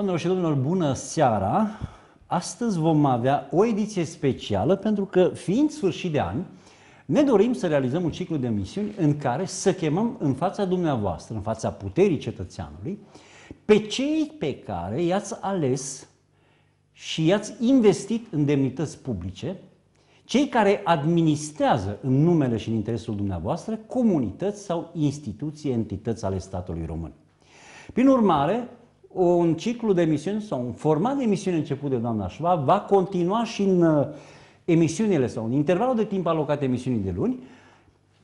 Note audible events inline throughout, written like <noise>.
Doamnelor și domnilor, bună seara! Astăzi vom avea o ediție specială pentru că, fiind sfârșit de an, ne dorim să realizăm un ciclu de emisiuni în care să chemăm în fața dumneavoastră, în fața puterii cetățeanului, pe cei pe care i-ați ales și i-ați investit în demnități publice, cei care administrează în numele și în interesul dumneavoastră comunități sau instituții, entități ale statului român. Prin urmare, un ciclu de emisiuni sau un format de emisiuni început de doamna Schwab va continua și în uh, emisiunile sau în intervalul de timp alocat emisiunii de luni,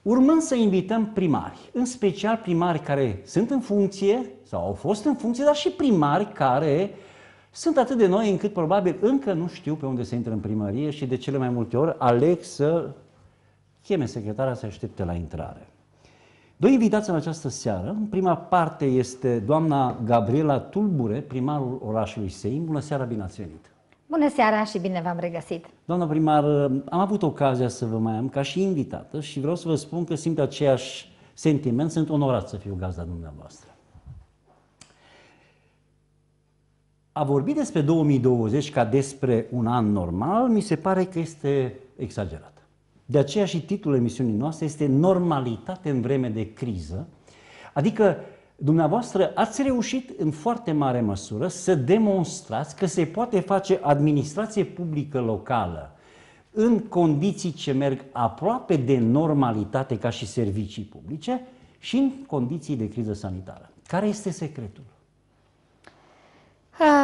urmând să invităm primari, în special primari care sunt în funcție sau au fost în funcție, dar și primari care sunt atât de noi încât probabil încă nu știu pe unde să intre în primărie și de cele mai multe ori aleg să cheme secretara să aștepte la intrare. Doi invitați în această seară. În prima parte este doamna Gabriela Tulbure, primarul orașului Seim. Bună seara, bine ați venit! Bună seara și bine v-am regăsit! Doamna primar, am avut ocazia să vă mai am ca și invitată și vreau să vă spun că simt aceeași sentiment, sunt onorat să fiu gazda dumneavoastră. A vorbi despre 2020 ca despre un an normal, mi se pare că este exagerat. De aceea și titlul emisiunii noastre este Normalitate în vreme de criză, adică dumneavoastră ați reușit în foarte mare măsură să demonstrați că se poate face administrație publică locală în condiții ce merg aproape de normalitate ca și servicii publice și în condiții de criză sanitară. Care este secretul?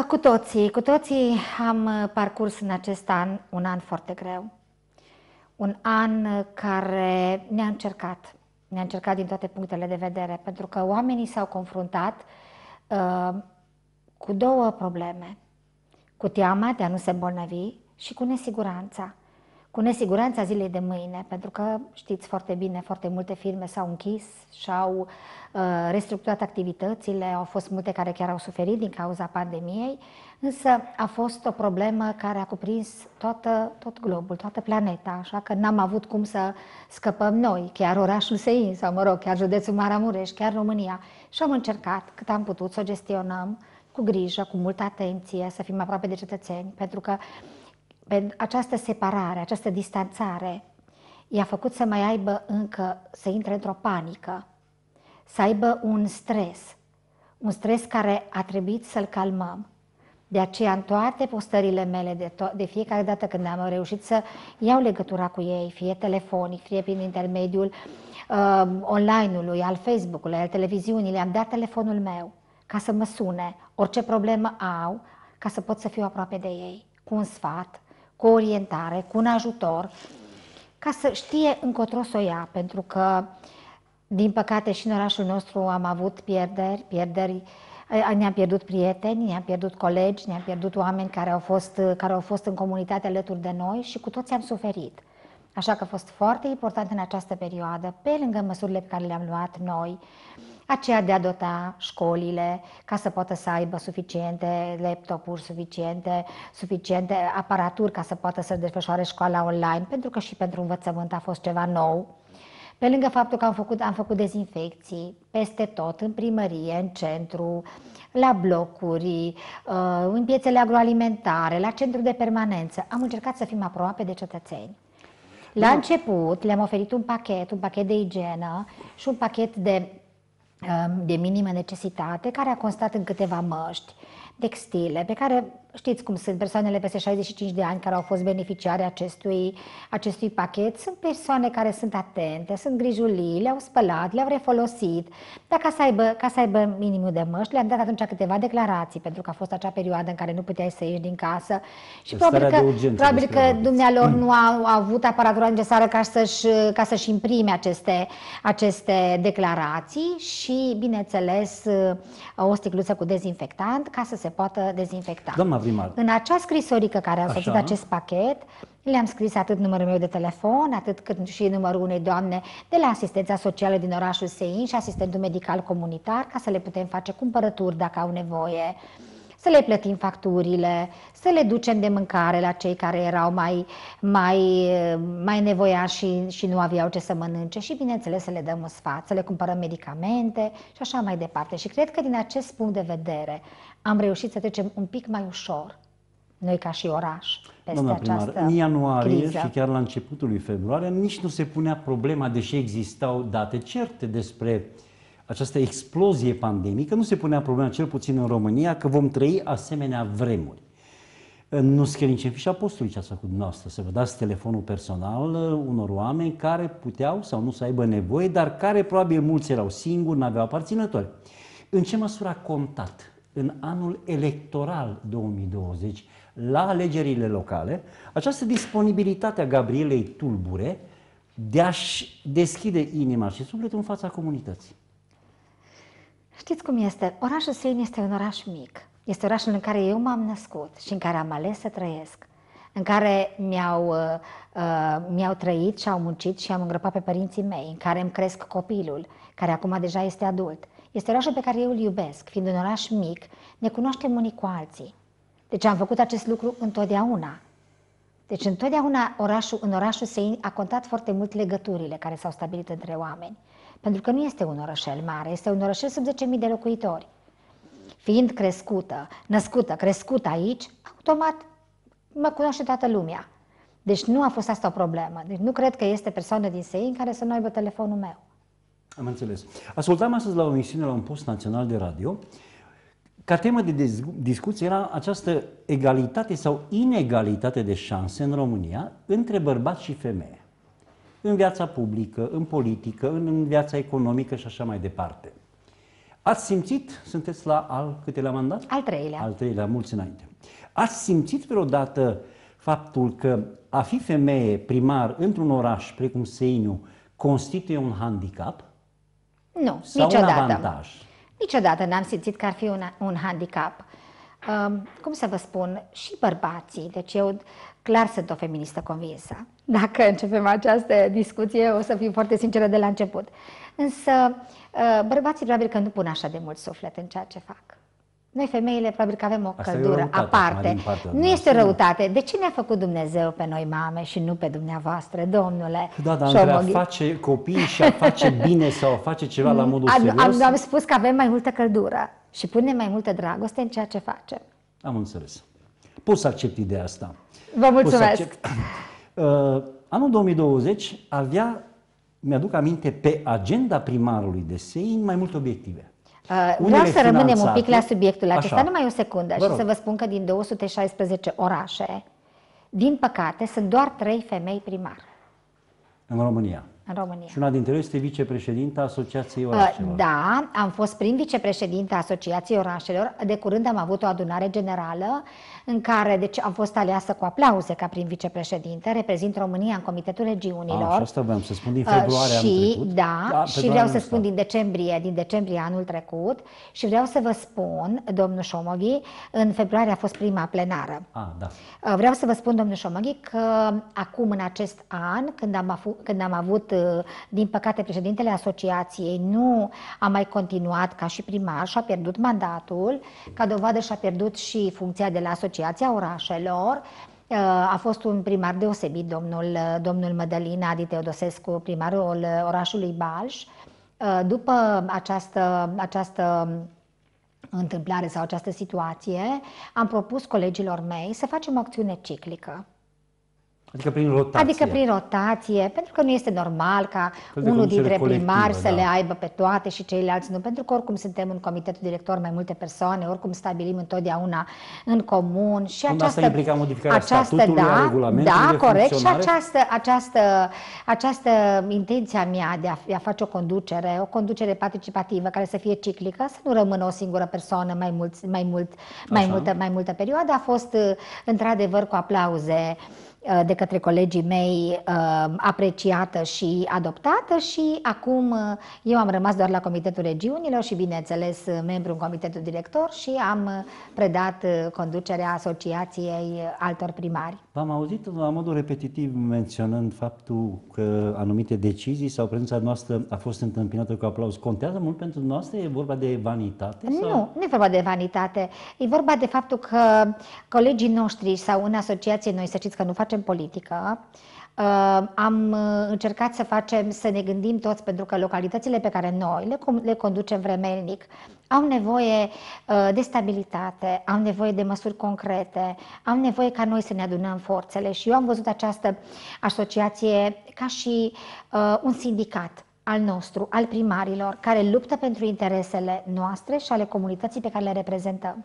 Cu toții, cu toții am parcurs în acest an un an foarte greu un an care ne-a încercat, ne-a încercat din toate punctele de vedere, pentru că oamenii s-au confruntat uh, cu două probleme, cu teama de a nu se îmbolnăvi și cu nesiguranța. Cu nesiguranța zilei de mâine, pentru că știți foarte bine, foarte multe firme s-au închis și-au uh, restructurat activitățile, au fost multe care chiar au suferit din cauza pandemiei, însă a fost o problemă care a cuprins toată, tot globul, toată planeta, așa că n-am avut cum să scăpăm noi, chiar orașul Sein sau, mă rog, chiar județul Maramureș, chiar România. Și am încercat cât am putut să o gestionăm cu grijă, cu multă atenție, să fim aproape de cetățeni, pentru că această separare, această distanțare i-a făcut să mai aibă încă, să intre într-o panică, să aibă un stres, un stres care a trebuit să-l calmăm. De aceea, în toate postările mele, de, to- de fiecare dată când am reușit să iau legătura cu ei, fie telefonic, fie prin intermediul uh, online-ului, al Facebook-ului, al televiziunii, le-am dat telefonul meu ca să mă sune, orice problemă au, ca să pot să fiu aproape de ei, cu un sfat, cu o orientare, cu un ajutor, ca să știe încotro să o ia, pentru că, din păcate, și în orașul nostru am avut pierderi, pierderi ne-am pierdut prieteni, ne-am pierdut colegi, ne-am pierdut oameni care au, fost, care au fost în comunitate alături de noi și cu toți am suferit. Așa că a fost foarte important în această perioadă, pe lângă măsurile pe care le-am luat noi, aceea de a dota școlile ca să poată să aibă suficiente laptopuri, suficiente, suficiente aparaturi ca să poată să desfășoare școala online, pentru că și pentru învățământ a fost ceva nou. Pe lângă faptul că am făcut, am făcut dezinfecții peste tot, în primărie, în centru, la blocuri, uh, în piețele agroalimentare, la centru de permanență, am încercat să fim aproape de cetățeni. La început le-am oferit un pachet, un pachet de igienă și un pachet de, um, de minimă necesitate, care a constat în câteva măști textile, pe care știți cum sunt persoanele peste 65 de ani care au fost beneficiare acestui, acestui pachet. Sunt persoane care sunt atente, sunt grijulii, le-au spălat, le-au refolosit. Dar ca să aibă, ca să aibă minimul de măști, le-am dat atunci câteva declarații, pentru că a fost acea perioadă în care nu puteai să ieși din casă. Și probabil că, probabil că dumnealor nu au avut aparatura necesară ca să-și, ca să-și imprime aceste, aceste declarații și, bineînțeles, o sticluță cu dezinfectant ca să se poată dezinfecta. Doamna primar. În acea scrisorică care a făcut acest pachet, le-am scris atât numărul meu de telefon, atât cât și numărul unei doamne de la asistența socială din orașul Sein și asistentul medical comunitar, ca să le putem face cumpărături dacă au nevoie să le plătim facturile, să le ducem de mâncare la cei care erau mai, mai, mai nevoiași și, și nu aveau ce să mănânce și, bineînțeles, să le dăm un sfat, să le cumpărăm medicamente și așa mai departe. Și cred că din acest punct de vedere am reușit să trecem un pic mai ușor noi ca și oraș peste Doamna primar, această în ianuarie criză. și chiar la începutul lui februarie nici nu se punea problema, deși existau date certe despre această explozie pandemică, nu se punea problema, cel puțin în România, că vom trăi asemenea vremuri. Nu scrie nici în fișa postului ce ați făcut dumneavoastră, să vă dați telefonul personal uh, unor oameni care puteau sau nu să aibă nevoie, dar care probabil mulți erau singuri, nu aveau aparținători. În ce măsură a contat în anul electoral 2020 la alegerile locale, această disponibilitate a Gabrielei Tulbure de a-și deschide inima și sufletul în fața comunității. Știți cum este? Orașul Sein este un oraș mic. Este orașul în care eu m-am născut și în care am ales să trăiesc. În care mi-au, uh, uh, mi-au trăit și au muncit și am îngropat pe părinții mei, în care îmi cresc copilul, care acum deja este adult. Este orașul pe care eu îl iubesc, fiind un oraș mic, ne cunoaștem unii cu alții. Deci am făcut acest lucru întotdeauna. Deci întotdeauna orașul, în orașul Sein a contat foarte mult legăturile care s-au stabilit între oameni. Pentru că nu este un orășel mare, este un orășel sub 10.000 de locuitori. Fiind crescută, născută, crescută aici, automat mă cunoaște toată lumea. Deci nu a fost asta o problemă. Deci nu cred că este persoană din Sein care să nu aibă telefonul meu. Am înțeles. Ascultam astăzi la o emisiune la un post național de radio. Ca temă de discuție era această egalitate sau inegalitate de șanse în România între bărbați și femeie. În viața publică, în politică, în viața economică și așa mai departe. Ați simțit, sunteți la al câtelea mandat? Al treilea. Al treilea, mulți înainte. Ați simțit vreodată faptul că a fi femeie primar într-un oraș precum Seiniu constituie un handicap? Nu, sau niciodată. un avantaj? Niciodată n-am simțit că ar fi un, un handicap. Um, cum să vă spun, și bărbații, deci eu clar sunt o feministă convinsă. Dacă începem această discuție, o să fiu foarte sinceră de la început. Însă, uh, bărbații probabil că nu pun așa de mult suflet în ceea ce fac. Noi femeile probabil că avem o Asta e o căldură răutate, aparte. acum, din partea Nu noastră. este răutate. De ce ne-a făcut Dumnezeu pe noi mame și nu pe dumneavoastră, domnule? Da, dar între a Șomoghi? face copii și a face <laughs> bine sau a face ceva la modul am, serios, am, am spus că avem mai multă căldură și punem mai multă dragoste în ceea ce facem. am înțeles. Pot să accept ideea asta. Vă Pot să mulțumesc! accept. <clears throat> Uh, anul 2020 avea, mi-aduc aminte, pe agenda primarului de Sein mai multe obiective. Uh, Unele Vreau să rămânem un pic la finanțate. subiectul acesta, Așa. numai o secundă, Vă și rog. să vă spun că din 216 orașe, din păcate, sunt doar trei femei primar În România. În România. Și una dintre ele este vicepreședinta Asociației Uh, Orașelor. Da, am fost prim vicepreședinte a Asociației Orașelor. De curând am avut o adunare generală în care deci, am fost aleasă cu aplauze ca prim vicepreședinte. Reprezint România în Comitetul Regiunilor. Ah, și asta voiam să spun din Uh, februarie anul și, trecut. Da, Da, și februarie vreau să anul spun ăsta. din decembrie, din decembrie anul trecut și vreau să vă spun, domnul Șomoghi, în februarie a fost prima plenară. Ah, da. Uh, Vreau să vă spun, domnul Șomaghi, că acum, în acest an, când am, afu- când am avut, uh, din păcate, președintele asociației nu a mai continuat ca și primar și a pierdut mandatul, ca dovadă și-a pierdut și funcția de la Asociația Orașelor, Uh, A fost un primar deosebit, domnul, uh, domnul Mădălin Adi Teodosescu, primarul uh, orașului Balș. Uh, După această, această întâmplare sau această situație, am propus colegilor mei să facem o acțiune ciclică. Adică prin rotație. Adică prin rotație, pentru că nu este normal ca Fel de unul conducere dintre primari colectivă, să da. le aibă pe toate și ceilalți nu, pentru că oricum suntem în comitetul director mai multe persoane, oricum stabilim întotdeauna în comun și Bun, această... asta implica modificarea această, statutului, a da, regulamentului da, de corect, și funcționare? această, această, această intenția mea de a, de a face o conducere, o conducere participativă care să fie ciclică, să nu rămână o singură persoană mai, mult, mai, mult, mai, Așa. multă, mai multă perioadă, a fost uh, într-adevăr cu aplauze uh, de către colegii mei uh, apreciată și adoptată și acum uh, eu am rămas doar la Comitetul Regiunilor și, bineînțeles, membru în Comitetul Director și am predat conducerea Asociației altor primari. V-am auzit la modul repetitiv menționând faptul că anumite decizii sau prezența noastră a fost întâmpinată cu aplauz. Contează mult pentru noastră? E vorba de vanitate? Sau? Nu, nu e vorba de vanitate. E vorba de faptul că colegii noștri sau în asociație noi, să știți că nu facem politică, Uh, am uh, încercat să facem, să ne gândim toți, pentru că localitățile pe care noi le, le conducem vremelnic au nevoie uh, de stabilitate, au nevoie de măsuri concrete, au nevoie ca noi să ne adunăm forțele și eu am văzut această asociație ca și uh, un sindicat al nostru, al primarilor, care luptă pentru interesele noastre și ale comunității pe care le reprezentăm.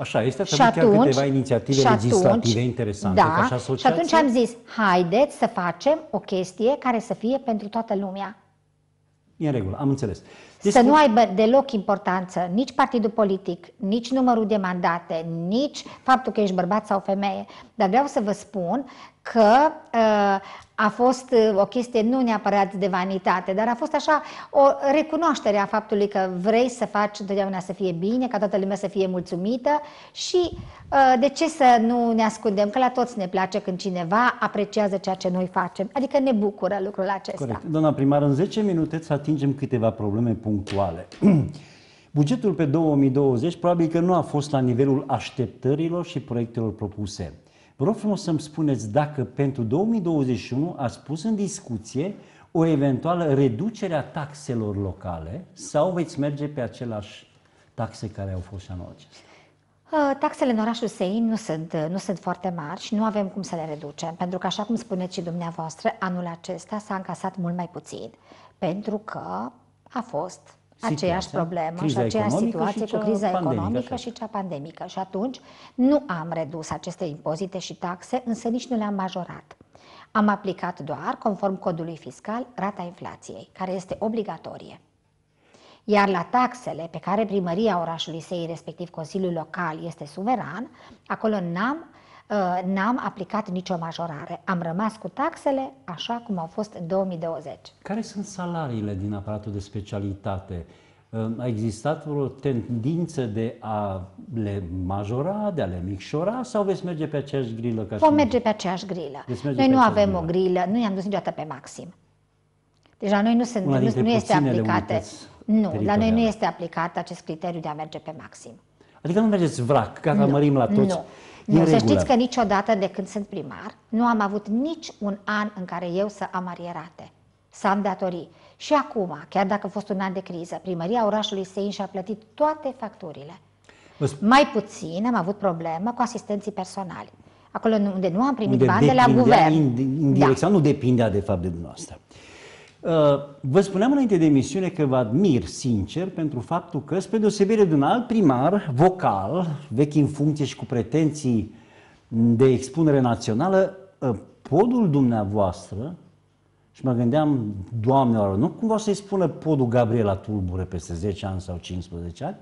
Așa, este și atunci, chiar câteva inițiative atunci, legislative interesante. Da, ca și, și atunci am zis, haideți să facem o chestie care să fie pentru toată lumea. E în regulă, am înțeles. Deci, să nu aibă deloc importanță nici partidul politic, nici numărul de mandate, nici faptul că ești bărbat sau femeie. Dar vreau să vă spun că uh, a fost uh, o chestie nu neapărat de vanitate, dar a fost așa o recunoaștere a faptului că vrei să faci întotdeauna să fie bine, ca toată lumea să fie mulțumită și uh, de ce să nu ne ascundem, că la toți ne place când cineva apreciază ceea ce noi facem, adică ne bucură lucrul acesta. Corect. Doamna primar, în 10 minute să atingem câteva probleme punctuale. <clears throat> Bugetul pe 2020 probabil că nu a fost la nivelul așteptărilor și proiectelor propuse. Vă rog frumos să-mi spuneți dacă pentru 2021 ați pus în discuție o eventuală reducere a taxelor locale sau veți merge pe aceleași taxe care au fost și anul acesta? Uh, taxele în orașul Sein nu sunt, nu sunt foarte mari și nu avem cum să le reducem, pentru că, așa cum spuneți și dumneavoastră, anul acesta s-a încasat mult mai puțin, pentru că a fost aceeași problemă criza și aceeași situație cu criza economică și cea pandemică. Și atunci nu am redus aceste impozite și taxe, însă nici nu le-am majorat. Am aplicat doar, conform codului fiscal, rata inflației, care este obligatorie. Iar la taxele pe care primăria orașului Sei, respectiv Consiliul Local, este suveran, acolo n-am uh, n-am aplicat nicio majorare. Am rămas cu taxele așa cum au fost în 2020. Care sunt salariile din aparatul de specialitate? Uh, a existat o tendință de a le majora, de a le micșora sau veți merge pe aceeași grilă? Ca Vom merge pe aceeași grilă. Noi nu avem grilă. o grilă, nu i-am dus niciodată pe maxim. Deci la noi nu, sunt, nu, nu este aplicate. Nu, la noi nu este aplicat acest criteriu de a merge pe maxim. Adică nu mergeți vrac, ca mărim la toți. Nu. Nu, să știți că niciodată de când sunt primar nu am avut nici un an în care eu să am arierate, să am datorii. Și acum, chiar dacă a fost un an de criză, primăria orașului Sein și-a plătit toate facturile. Mai puțin am avut problemă cu asistenții personali. Acolo unde nu am primit bani de la guvern. Indirect, da. nu depindea de fapt de dumneavoastră. Uh, vă spuneam înainte de emisiune că vă admir sincer pentru faptul că, spre deosebire de un alt primar vocal, vechi în funcție și cu pretenții de expunere națională, uh, podul dumneavoastră, și mă gândeam, Doamne, nu cumva să-i spună podul Gabriela Tulbure peste 10 ani sau 15 ani,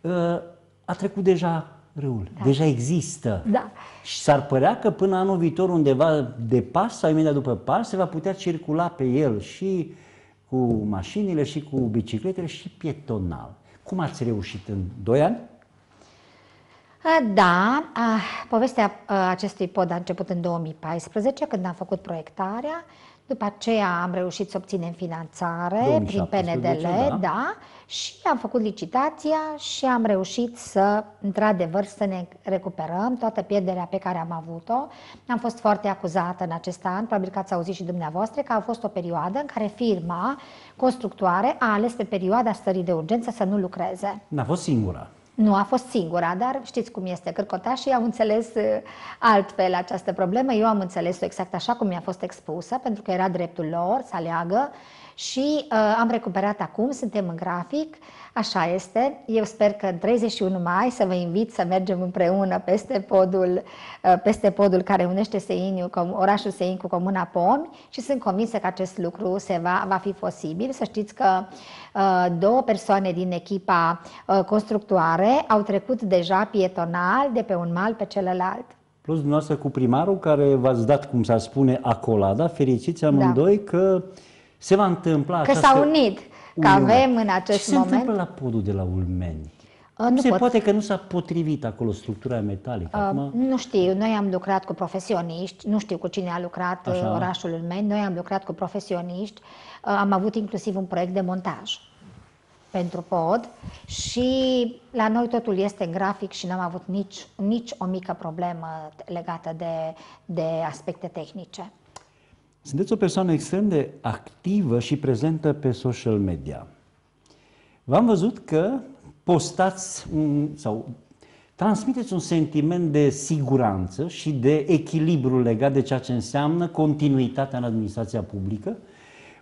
uh, a trecut deja râul. Da. Deja există. Da. Și s-ar părea că până anul viitor, undeva de pas sau imediat după pas, se va putea circula pe el și cu mașinile, și cu bicicletele, și pietonal. Cum ați reușit în 2 ani? Da, povestea acestui pod a început în 2014, când am făcut proiectarea după aceea am reușit să obținem finanțare prin PNDL, da. da, și am făcut licitația și am reușit să, într-adevăr, să ne recuperăm toată pierderea pe care am avut-o. Am fost foarte acuzată în acest an, probabil că ați auzit și dumneavoastră, că a fost o perioadă în care firma constructoare a ales pe perioada stării de urgență să nu lucreze. N-a fost singura. Nu a fost singura, dar știți cum este, cârcotașii au înțeles uh, altfel această problemă. Eu am înțeles-o exact așa cum mi-a fost expusă, pentru că era dreptul lor să aleagă și uh, am recuperat acum, suntem în grafic, așa este. Eu sper că în 31 mai să vă invit să mergem împreună peste podul, uh, peste podul care unește Seiniu, orașul Sein cu Comuna Pomi și sunt convinsă că acest lucru se va, va fi posibil. Să știți că uh, două persoane din echipa uh, constructoare au trecut deja pietonal de pe un mal pe celălalt. plus dumneavoastră cu primarul care v-ați dat, cum s-ar spune, acolada, fericiți amândoi da. că se va întâmpla Că s-au unit, că avem în acest Ce moment... se întâmplă la podul de la Ulmeni? Uh, nu se pot. poate că nu s-a potrivit acolo structura metalică. Uh, Acum, nu știu, noi am lucrat cu profesioniști, nu știu cu cine a lucrat uh, Așa. orașul Ulmeni, noi am lucrat cu profesioniști, uh, am avut inclusiv un proiect de montaj pentru pod și la noi totul este în grafic și n-am avut nici, nici o mică problemă legată de, de aspecte tehnice. Sunteți o persoană extrem de activă și prezentă pe social media. V-am văzut că postați un, sau transmiteți un sentiment de siguranță și de echilibru legat de ceea ce înseamnă continuitatea în administrația publică.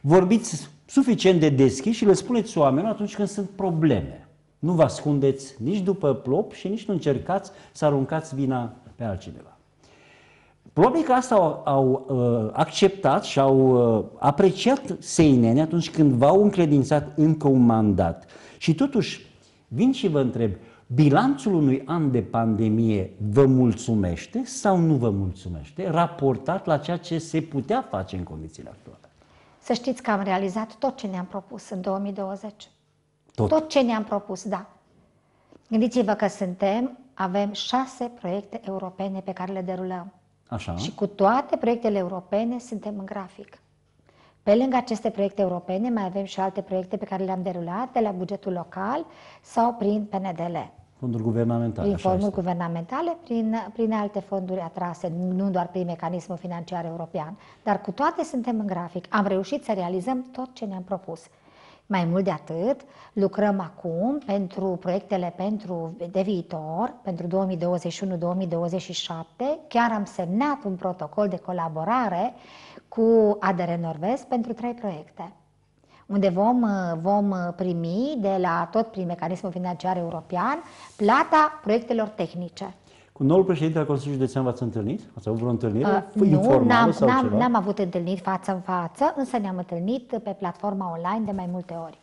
Vorbiți suficient de deschis și le spuneți oamenilor atunci când sunt probleme. Nu vă ascundeți nici după plop și nici nu încercați să aruncați vina pe altcineva. Probabil că asta au, au uh, acceptat și au uh, apreciat seineni atunci când v-au încredințat încă un mandat. Și totuși, vin și vă întreb, bilanțul unui an de pandemie vă mulțumește sau nu vă mulțumește, raportat la ceea ce se putea face în condițiile actuale? Să știți că am realizat tot ce ne-am propus în 2020. Tot. Tot ce ne-am propus, da. Gândiți-vă că suntem, avem șase proiecte europene pe care le derulăm. Așa. Și cu toate proiectele europene suntem în grafic. Pe lângă aceste proiecte europene, mai avem și alte proiecte pe care le-am derulat de la bugetul local sau prin PNDL. Fonduri guvernamentale. Prin așa fonduri este. guvernamentale, prin, prin alte fonduri atrase, nu doar prin mecanismul financiar european. Dar cu toate suntem în grafic. Am reușit să realizăm tot ce ne-am propus. Mai mult de atât, lucrăm acum pentru proiectele pentru, de viitor, pentru 2021-2027. Chiar am semnat un protocol de colaborare cu ADR Nordvest pentru trei proiecte unde vom, vom primi de la tot prin mecanismul financiar european plata proiectelor tehnice. Cu noul președinte al Consiliului Județean v-ați întâlnit? Ați avut vreo întâlnire Uh, nu, informală n-am, sau n-am, ceva? n-am avut întâlniri față în față, însă ne-am întâlnit pe platforma online de mai multe ori.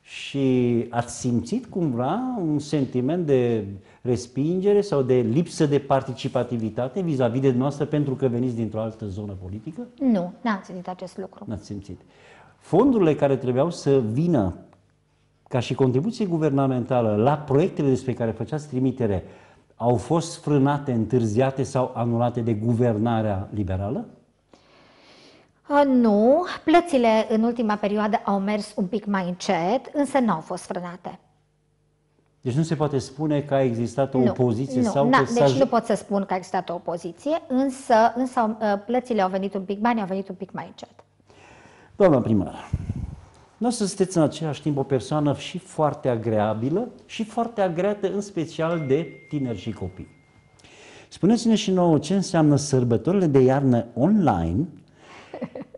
Și ați simțit cumva un sentiment de respingere sau de lipsă de participativitate vis-a-vis de noastră pentru că veniți dintr-o altă zonă politică? Nu, n-am simțit acest lucru. N-ați simțit. Fondurile care trebuiau să vină ca și contribuție guvernamentală la proiectele despre care făceați trimitere au fost frânate, întârziate sau anulate de guvernarea liberală? Uh, Nu, plățile în ultima perioadă au mers un pic mai încet, însă nu au fost frânate. Deci nu se poate spune că a existat o Nu, opoziție nu, sau na, că s-a deci nu pot să spun că a existat o opoziție, însă, însă uh, plățile au venit un pic, banii au venit un pic mai încet. Doamna primar, nu o să sunteți în același timp o persoană și foarte agreabilă și foarte agreată în special de tineri și copii. Spuneți-ne și nouă ce înseamnă sărbătorile de iarnă online.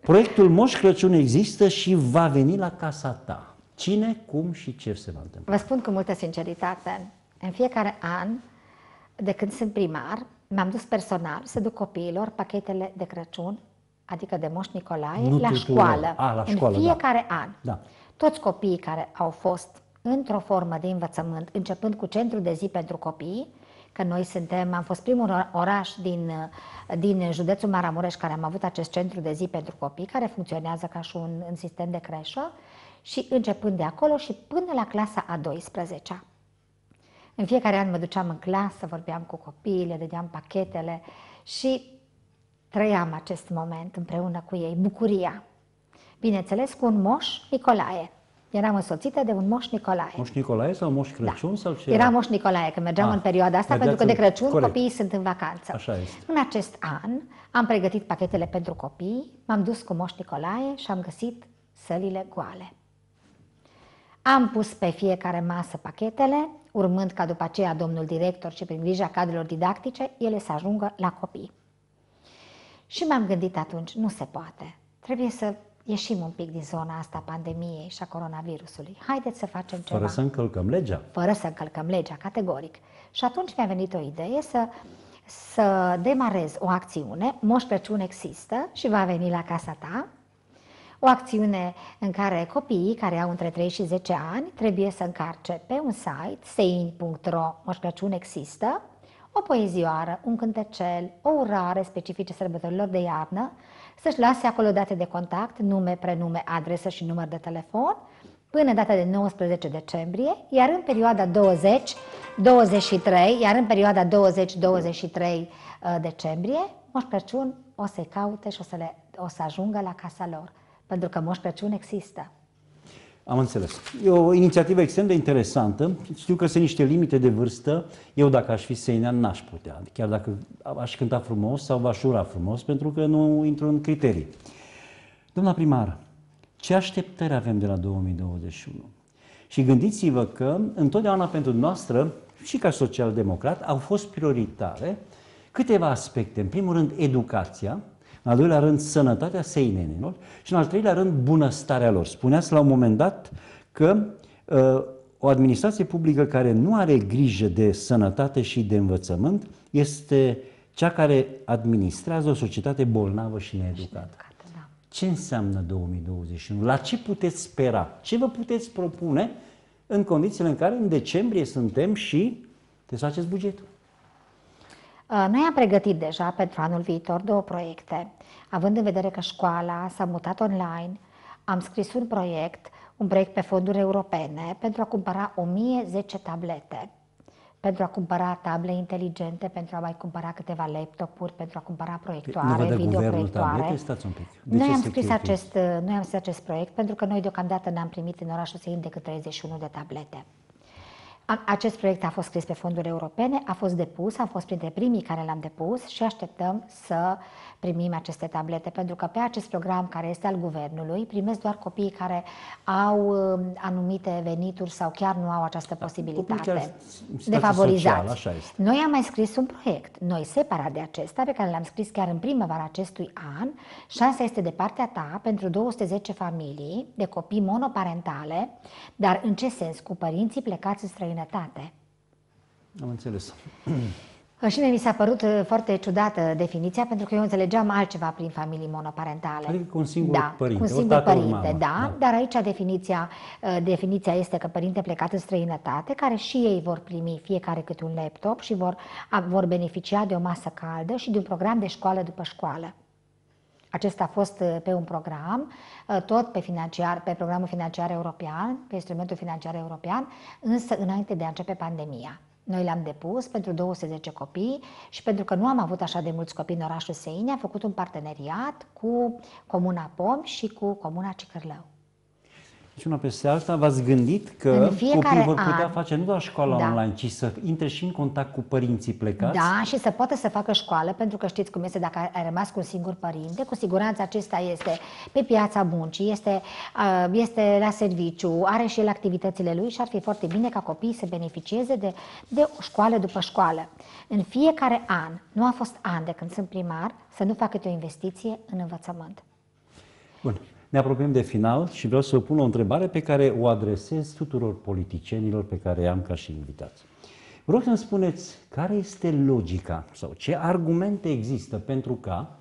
Proiectul Moș Crăciun există și va veni la casa ta. Cine, cum și ce se va întâmpla? Vă spun cu multă sinceritate, în fiecare an, de când sunt primar, m-am dus personal să duc copiilor pachetele de Crăciun, adică de Moș Nicolae, Nu la tuturor. școală. A, la școală, în da. fiecare an. Da. Toți copiii care au fost într-o formă de învățământ, începând cu centru de zi pentru copii, că noi suntem, am fost primul ora- oraș din, din județul Maramureș care am avut acest centru de zi pentru copii, care funcționează ca și un, un sistem de creșă, și începând de acolo și până la clasa a 12-a. În fiecare an mă duceam în clasă, vorbeam cu copiii, le dădeam pachetele și trăiam acest moment împreună cu ei, bucuria. Bineînțeles, cu un moș Nicolae. Eram însoțită de un moș Nicolae. Moș Nicolae sau Moș Crăciun sau ce? Era Moș Nicolae, că mergeam Ah, în perioada asta, mergeați pentru că de în- Crăciun corect. copiii sunt în vacanță. Așa este. În acest an am pregătit pachetele pentru copii, m-am dus cu Moș Nicolae și am găsit sălile goale. Am pus pe fiecare masă pachetele, urmând ca după aceea domnul director și prin grija cadrelor didactice, ele să ajungă la copii. Și m-am gândit atunci, nu se poate. Trebuie să ieșim un pic din zona asta a pandemiei și a coronavirusului. Haideți să facem ceva Fără să încălcăm legea. fără să încălcăm legea, categoric. Și atunci mi-a venit o idee să, să demarez o acțiune, Moș Crăciun există și va veni la casa ta, o acțiune în care copiii care au între 3 și 10 ani trebuie să încarce pe un site sein.ro Moș Crăciun există, o poezioară, un cântecel, o urare specifice sărbătorilor de iarnă, să-și lase acolo date de contact, nume, prenume, adresă și număr de telefon, până data de 19 decembrie, iar în perioada 20-23, iar în perioada 20-23 uh, decembrie, Moș Crăciun o să-i caute și o să, le, o să ajungă la casa lor, pentru că Moș Crăciun există. Am înțeles. E o inițiativă extrem de interesantă. Știu că sunt niște limite de vârstă. Eu, dacă aș fi seinean, n-aș putea. Chiar dacă aș cânta frumos sau v-aș ura frumos, pentru că nu intru în criterii. Doamna primar, ce așteptări avem de la 2021? Și gândiți-vă că întotdeauna pentru noastră, și ca social-democrat, au fost prioritare câteva aspecte. În primul rând, educația, în al doilea rând, sănătatea seinenilor și în al treilea rând, bunăstarea lor. Spuneați la un moment dat că uh, o administrație publică care nu are grijă de sănătate și de învățământ este cea care administrează o societate bolnavă și needucată. Da. Ce înseamnă 2021? La ce puteți spera? Ce vă puteți propune în condițiile în care în decembrie suntem și trebuie să faceți bugetul? Uh, noi am pregătit deja pentru anul viitor două proiecte. Având în vedere că școala s-a mutat online, am scris un proiect, un proiect pe fonduri europene, pentru a cumpăra 1010 tablete, pentru a cumpăra table inteligente, pentru a mai cumpăra câteva laptopuri, pentru a cumpăra proiectoare, videoproiectoare. Tablete? Stați un pic. De noi am, scris acest, noi am scris acest proiect pentru că noi deocamdată n-am primit în orașul Sein decât 31 de tablete. Acest proiect a fost scris pe fonduri europene, a fost depus, a fost printre primii care l-am depus și așteptăm să primim aceste tablete, pentru că pe acest program care este al guvernului primesc doar copiii care au um, anumite venituri sau chiar nu au această da, posibilitate defavorizați. Social, Noi am mai scris un proiect, noi separat de acesta, pe care l-am scris chiar în primăvara acestui an. Șansa este de partea ta pentru 210 familii de copii monoparentale, dar în ce sens? Cu părinții plecați în străinătate. Am înțeles. <clears throat> Și mie mi s-a părut uh, foarte ciudată definiția, pentru că eu înțelegeam altceva prin familii monoparentale. Adică cu un singur da, părinte, cu un singur părinte, mamă. da, da, dar aici definiția, uh, definiția este că părinte plecat în străinătate, care și ei vor primi fiecare câte un laptop și vor, vor beneficia de o masă caldă și de un program de școală după școală. Acesta a fost uh, pe un program, tot pe, financiar, pe programul financiar european, pe instrumentul financiar european, însă înainte de a începe pandemia. Noi le-am depus pentru 210 copii și pentru că nu am avut așa de mulți copii în orașul Seine, am făcut un parteneriat cu Comuna Pom și cu Comuna Cicârlău. Și una peste alta, v-ați gândit că copiii vor putea an, face nu doar școala da. online, ci să intre și în contact cu părinții plecați? Da, și să poată să facă școală, pentru că știți cum este dacă ai rămas cu un singur părinte, cu siguranță acesta este pe piața muncii, este, este la serviciu, are și el activitățile lui și ar fi foarte bine ca copiii să beneficieze de, de o școală după școală. În fiecare an, nu a fost an de când sunt primar, să nu facă o investiție în învățământ. Bun. Ne apropiem de final și vreau să vă pun o întrebare pe care o adresez tuturor politicienilor pe care i-am ca și invitați. Vreau să-mi spuneți care este logica sau ce argumente există pentru ca,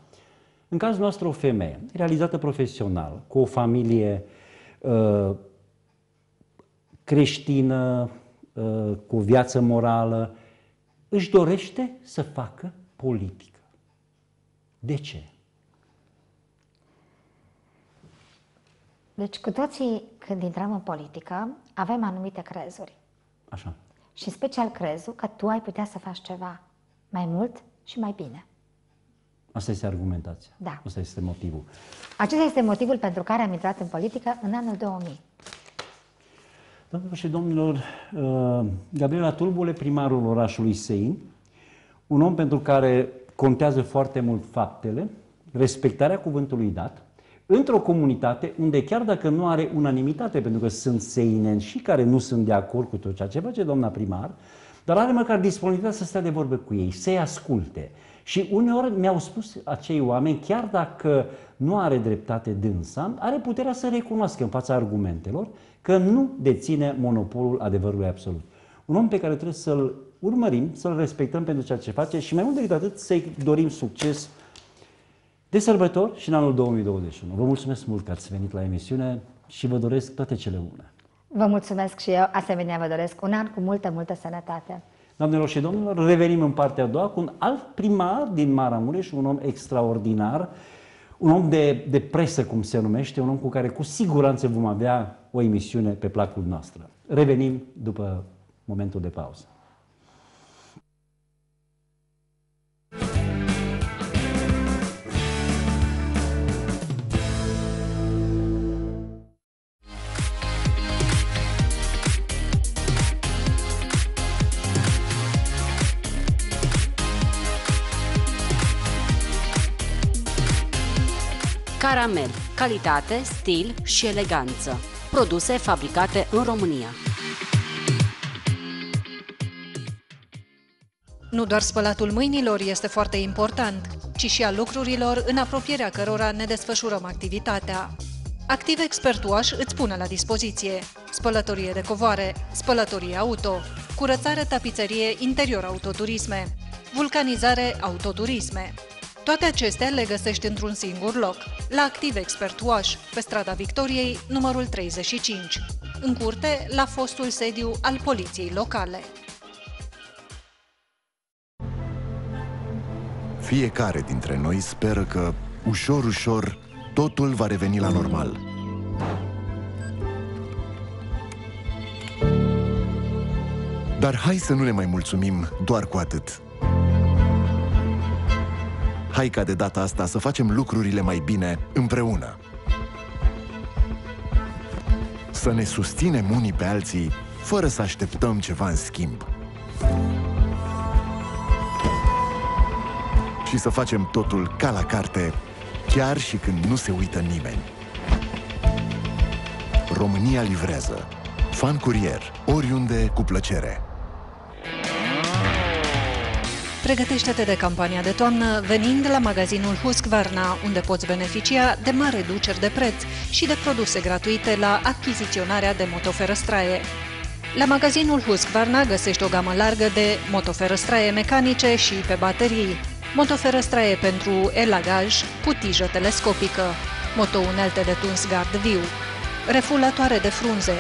în cazul nostru, o femeie realizată profesional, cu o familie uh, creștină, uh, cu o viață morală, își dorește să facă politică. De ce? Deci cu toții, când intrăm în politică, avem anumite crezuri. Așa. Și special crezul că tu ai putea să faci ceva mai mult și mai bine. Asta este argumentația. Da. Asta este motivul. Acesta este motivul pentru care am intrat în politică în anul 2000. Doamnelor și domnilor, uh, Gabriela Tulbule, primarul orașului Sein, un om pentru care contează foarte mult faptele, respectarea cuvântului dat, într-o comunitate unde chiar dacă nu are unanimitate, pentru că sunt seineni și care nu sunt de acord cu tot ceea ce face doamna primar, dar are măcar disponibilitatea să stea de vorbă cu ei, să-i asculte. Și uneori mi-au spus acei oameni, chiar dacă nu are dreptate dânsa, are puterea să recunoască în fața argumentelor că nu deține monopolul adevărului absolut. Un om pe care trebuie să-l urmărim, să-l respectăm pentru ceea ce face și mai mult decât atât să-i dorim succes de sărbători și în anul 2021. Vă mulțumesc mult că ați venit la emisiune și vă doresc toate cele bune. Vă mulțumesc și eu, asemenea vă doresc un an cu multă, multă sănătate. Doamnelor și domnilor, revenim în partea a doua cu un alt primar din Maramureș, un om extraordinar, un om de, de presă, cum se numește, un om cu care cu siguranță vom avea o emisiune pe placul noastră. Revenim după momentul de pauză. Caramel. Calitate, stil și eleganță. Produse fabricate în România. Nu doar spălatul mâinilor este foarte important, ci și a lucrurilor în apropierea cărora ne desfășurăm activitatea. Activ Expert Wash îți pune la dispoziție spălătorie de covoare, spălătorie auto, curățare tapiserie interior autoturisme, vulcanizare autoturisme, toate acestea le găsești într-un singur loc, la Activ Expert Wash, pe strada Victoriei, numărul 35, în curte, la fostul sediu al poliției locale. Fiecare dintre noi speră că, ușor, ușor, totul va reveni la normal. Dar hai să nu ne mai mulțumim doar cu atât. Hai ca de data asta să facem lucrurile mai bine împreună. Să ne susținem unii pe alții fără să așteptăm ceva în schimb. Și să facem totul ca la carte, chiar și când nu se uită nimeni. România livrează. Fan Curier. Oriunde cu plăcere. Pregătește-te de campania de toamnă venind la magazinul Husqvarna, unde poți beneficia de mari reduceri de preț și de produse gratuite la achiziționarea de motoferăstraie. La magazinul Husqvarna găsești o gamă largă de motoferăstraie mecanice și pe baterii, motoferăstraie pentru elagaj, putijă telescopică, motounelte de tuns gard viu, refulatoare de frunze,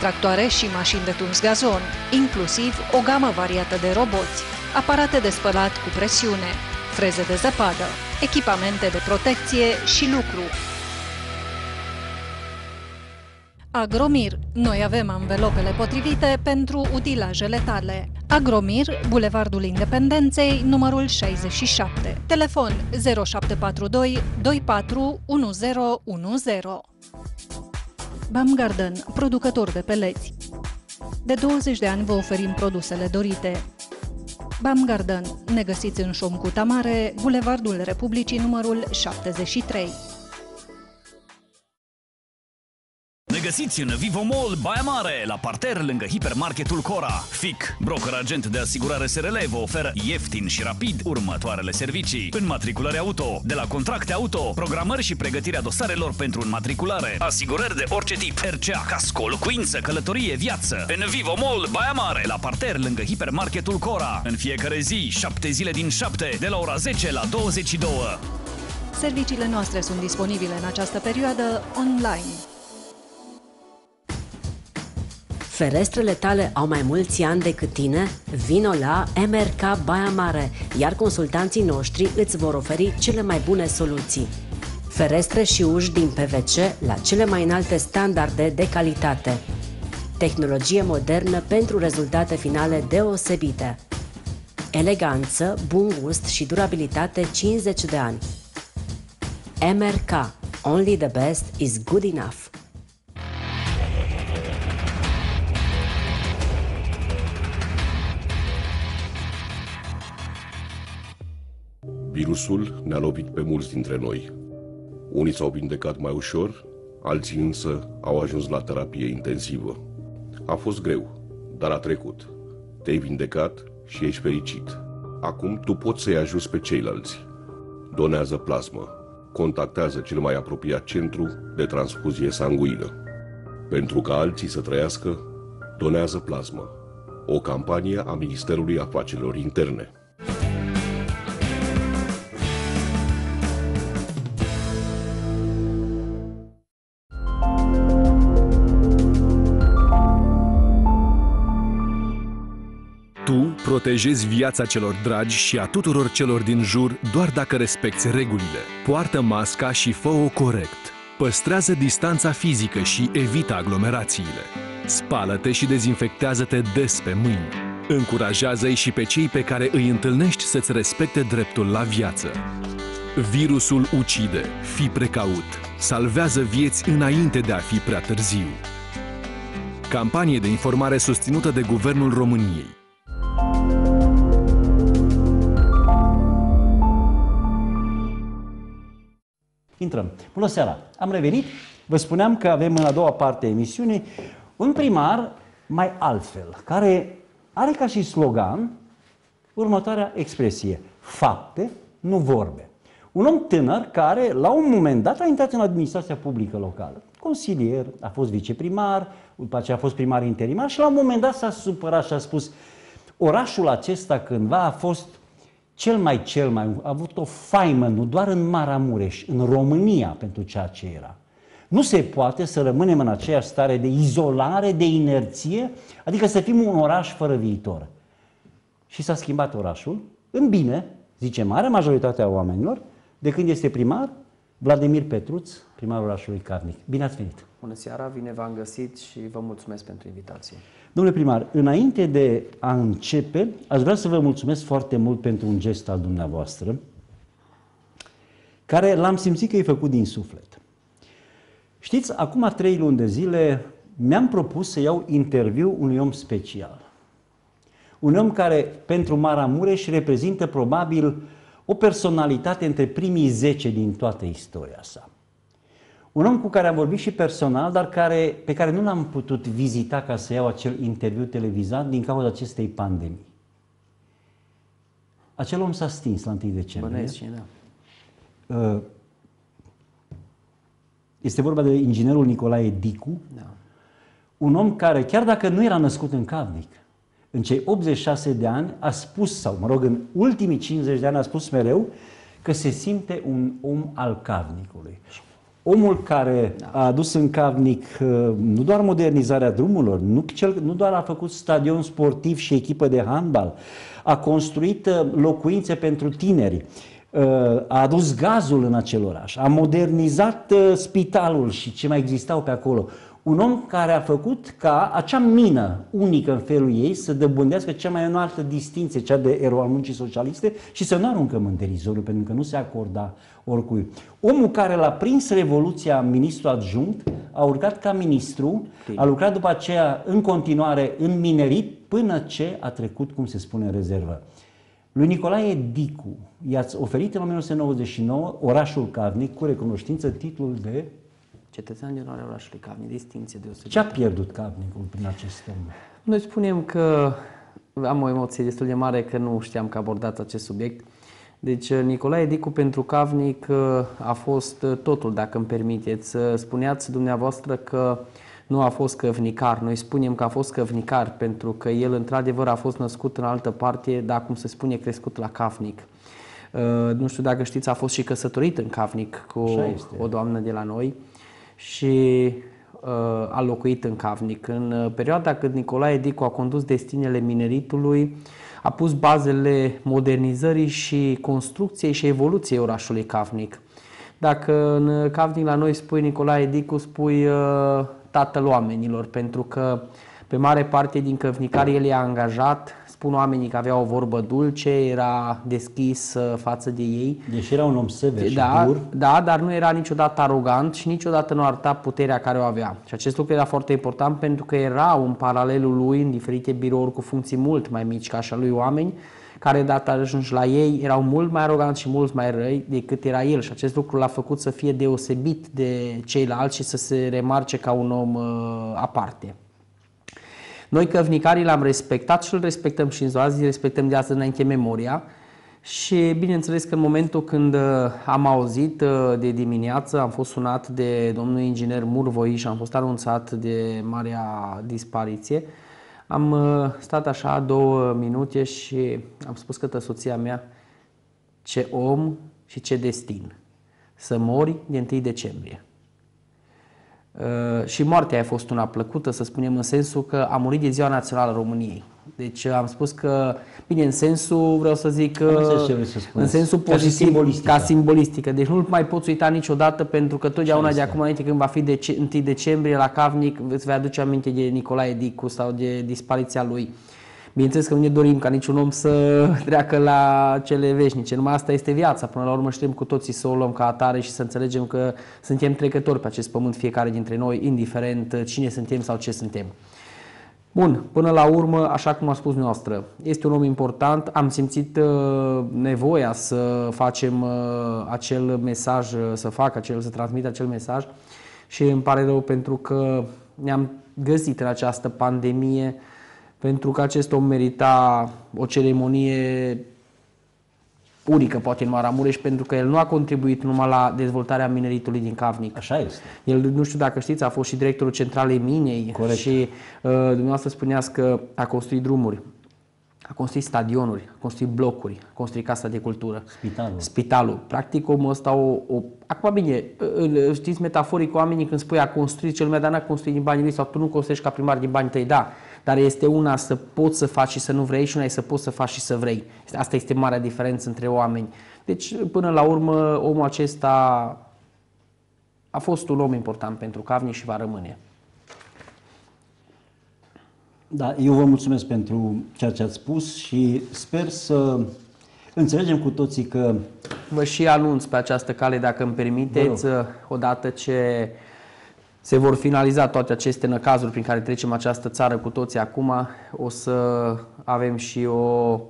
tractoare și mașini de tuns gazon, inclusiv o gamă variată de roboți, aparate de spălat cu presiune, freze de zăpadă, echipamente de protecție și lucru. Agromir. Noi avem anvelopele potrivite pentru utilajele tale. Agromir, Bulevardul Independenței, numărul 67. Telefon 0742 24 1010. Bamgarden, producător de peleți. De 20 de ani vă oferim produsele dorite. Bamgarden, ne găsiți în Șomcuta Mare, Bulevardul Republicii numărul 73. Găsiți în Vivo Mall Baia Mare, la parter lângă hipermarketul Cora. FIC, broker agent de asigurare SRL, vă oferă ieftin și rapid următoarele servicii. Înmatriculare auto, de la contracte auto, programări și pregătirea dosarelor pentru înmatriculare, asigurări de orice tip, RCA, casco, locuință, călătorie, viață. În Vivo Mall Baia Mare, la parter lângă hipermarketul Cora. În fiecare zi, 7 zile din 7, de la ora 10 la 22. Serviciile noastre sunt disponibile în această perioadă online. Ferestrele tale au mai mulți ani decât tine? Vino la MRK Baia Mare, iar consultanții noștri îți vor oferi cele mai bune soluții. Ferestre și uși din PVC la cele mai înalte standarde de calitate. Tehnologie modernă pentru rezultate finale deosebite. Eleganță, bun gust și durabilitate 50 de ani. MRK. Only the best is good enough. Virusul ne-a lovit pe mulți dintre noi. Unii s-au vindecat mai ușor, alții însă au ajuns la terapie intensivă. A fost greu, dar a trecut. Te-ai vindecat și ești fericit. Acum tu poți să-i ajuți pe ceilalți. Donează plasmă. Contactează cel mai apropiat centru de transfuzie sanguină. Pentru ca alții să trăiască, donează plasmă. O campanie a Ministerului Afacerilor Interne. Protejezi viața celor dragi și a tuturor celor din jur doar dacă respecti regulile. Poartă masca și fă-o corect. Păstrează distanța fizică și evită aglomerațiile. Spală-te și dezinfectează-te des pe mâini. Încurajează-i și pe cei pe care îi întâlnești să-ți respecte dreptul la viață. Virusul ucide. Fii precaut. Salvează vieți înainte de a fi prea târziu. Campanie de informare susținută de Guvernul României. Intrăm. Bună seara! Am revenit. Vă spuneam că avem în a doua parte a emisiunii un primar mai altfel, care are ca și slogan următoarea expresie. Fapte, nu vorbe. Un om tânăr care, la un moment dat, a intrat în administrația publică locală. Consilier, a fost viceprimar, după aceea a fost primar interimar și la un moment dat s-a supărat și a spus orașul acesta cândva a fost cel mai cel mai, a avut o faimă, nu doar în Maramureș, în România pentru ceea ce era. Nu se poate să rămânem în aceeași stare de izolare, de inerție, adică să fim un oraș fără viitor. Și s-a schimbat orașul, în bine, zice mare majoritatea oamenilor, de când este primar, Vladimir Petruț, primarul orașului Carnic. Bine ați venit! Bună seara, bine v-am găsit și vă mulțumesc pentru invitație. Domnule primar, înainte de a începe, aș vrea să vă mulțumesc foarte mult pentru un gest al dumneavoastră, care l-am simțit că e făcut din suflet. Știți, acum trei luni de zile mi-am propus să iau interviu unui om special. Un om care pentru Maramureș reprezintă probabil o personalitate între primii zece din toată istoria sa. Un om cu care am vorbit și personal, dar care, pe care nu l-am putut vizita ca să iau acel interviu televizat din cauza acestei pandemii. Acel om s-a stins la 1 decembrie. Bănuiesc și da. Uh, Este vorba de inginerul Nicolae Dicu, da. un om care, chiar dacă nu era născut în Cavnic, în cei 86 de ani a spus, sau mă rog, în ultimii 50 de ani a spus mereu că se simte un om al Cavnicului. Omul care a adus în Cavnic uh, nu doar modernizarea drumurilor, nu, cel, nu doar a făcut stadion sportiv și echipă de handbal, a construit uh, locuințe pentru tineri, uh, a adus gazul în acel oraș, a modernizat spitalul și ce mai existau pe acolo. Un om care a făcut ca acea mină unică în felul ei să dobândească cea mai înaltă distinție, cea de erou al muncii socialiste și să nu aruncăm în derizoriu, pentru că nu se acorda oricui. Omul care l-a prins Revoluția ministru adjunct, a urcat ca ministru, a lucrat după aceea în continuare în minerit, până ce a trecut, cum se spune, în rezervă. Lui Nicolae Dicu i-ați oferit în 1999 orașul Carnic cu recunoștință titlul de Cetățean din onoare orașului Cavni, distinție deosebită. Ce a pierdut Cavnicul prin acest om? Noi spunem că am o emoție destul de mare că nu știam că abordați acest subiect. Deci Nicolae Dicu pentru Cavnic a fost totul, dacă îmi permiteți. Spuneați dumneavoastră că nu a fost căvnicar. Noi spunem că a fost căvnicar pentru că el într-adevăr a fost născut în altă parte, dar cum se spune, crescut la Cavnic. Nu știu dacă știți, a fost și căsătorit în Cavnic cu o doamnă de la noi și uh, a locuit în Cavnic. În uh, perioada când Nicolae Dicu a condus destinele mineritului, a pus bazele modernizării și construcției și evoluției orașului Cavnic. Dacă în Cavnic la noi spui Nicolae Dicu, spui uh, tatăl oamenilor, pentru că pe mare parte din căvnicari el i-a angajat spun oamenii că avea o vorbă dulce, era deschis uh, față de ei. Deci era un om sever da, și dur. Da, dar nu era niciodată arogant și niciodată nu arăta puterea care o avea. Și acest lucru era foarte important pentru că era un paralelul lui în diferite birouri cu funcții mult mai mici ca așa lui oameni, care dată ajungi la ei erau mult mai aroganți și mult mai răi decât era el și acest lucru l-a făcut să fie deosebit de ceilalți și să se remarce ca un om uh, aparte. Noi căvnicarii l-am respectat și îl respectăm și în ziua azi, respectăm de astăzi înainte memoria. Și bineînțeles că în momentul când uh, am auzit uh, de dimineață, am fost sunat de domnul inginer Murvoi și am fost anunțat de marea dispariție, am uh, stat așa două minute și am spus că soția mea, ce om și ce destin, să mori de 1 decembrie. Uh, și moartea a fost una plăcută, să spunem, în sensul că a murit de Ziua Națională a României. Deci am spus că, bine, în sensul, vreau să zic, Am înțeles uh, ce vrei să spuneți. în sensul Ca și pozitiv, simbolistică. ca simbolistică. Deci nu mai poți uita niciodată pentru că totdeauna de este. acum înainte când va fi de 1 decembrie la Cavnic îți vei aduce aminte de Nicolae Dicu sau de dispariția lui. Bineînțeles că nu ne dorim ca niciun om să <laughs> treacă la cele veșnice, numai asta este viața. Până la urmă știm cu toții să o luăm ca atare și să înțelegem că suntem trecători pe acest pământ fiecare dintre noi, indiferent cine suntem sau ce suntem. Bun, până la urmă, așa cum a spus noastră, este un om important. Am simțit uh, nevoia să facem uh, acel mesaj, uh, să fac acel, să transmit acel mesaj și îmi pare rău pentru că ne-am găsit în această pandemie pentru că acest om merita o ceremonie unică, poate în Maramureș, pentru că el nu a contribuit numai la dezvoltarea mineritului din Cavnic. Așa este. El, nu știu dacă știți, a fost și directorul centralei minei Corect. și uh, dumneavoastră spuneați că a construit drumuri, a construit stadionuri, a construit blocuri, a construit casa de cultură. Spitalul. Spitalul. Practic omul ăsta o, o... Acum bine, îl- știți metaforic oamenii când spui a construit, cel mai dar n-a construit din banii lui sau tu nu construiești ca primar din banii tăi, da. Dar este una să poți să faci și să nu vrei și una e să poți să faci și să vrei. Asta este marea diferență între oameni. Deci, până la urmă, omul acesta a fost un om important pentru Cavnic și va rămâne. Da, eu vă mulțumesc pentru ceea ce ați spus și sper să înțelegem cu toții că Vă și anunț pe această cale, dacă îmi permiteți, odată ce se vor finaliza toate aceste năcazuri prin care trecem această țară cu toții acum, o să avem și o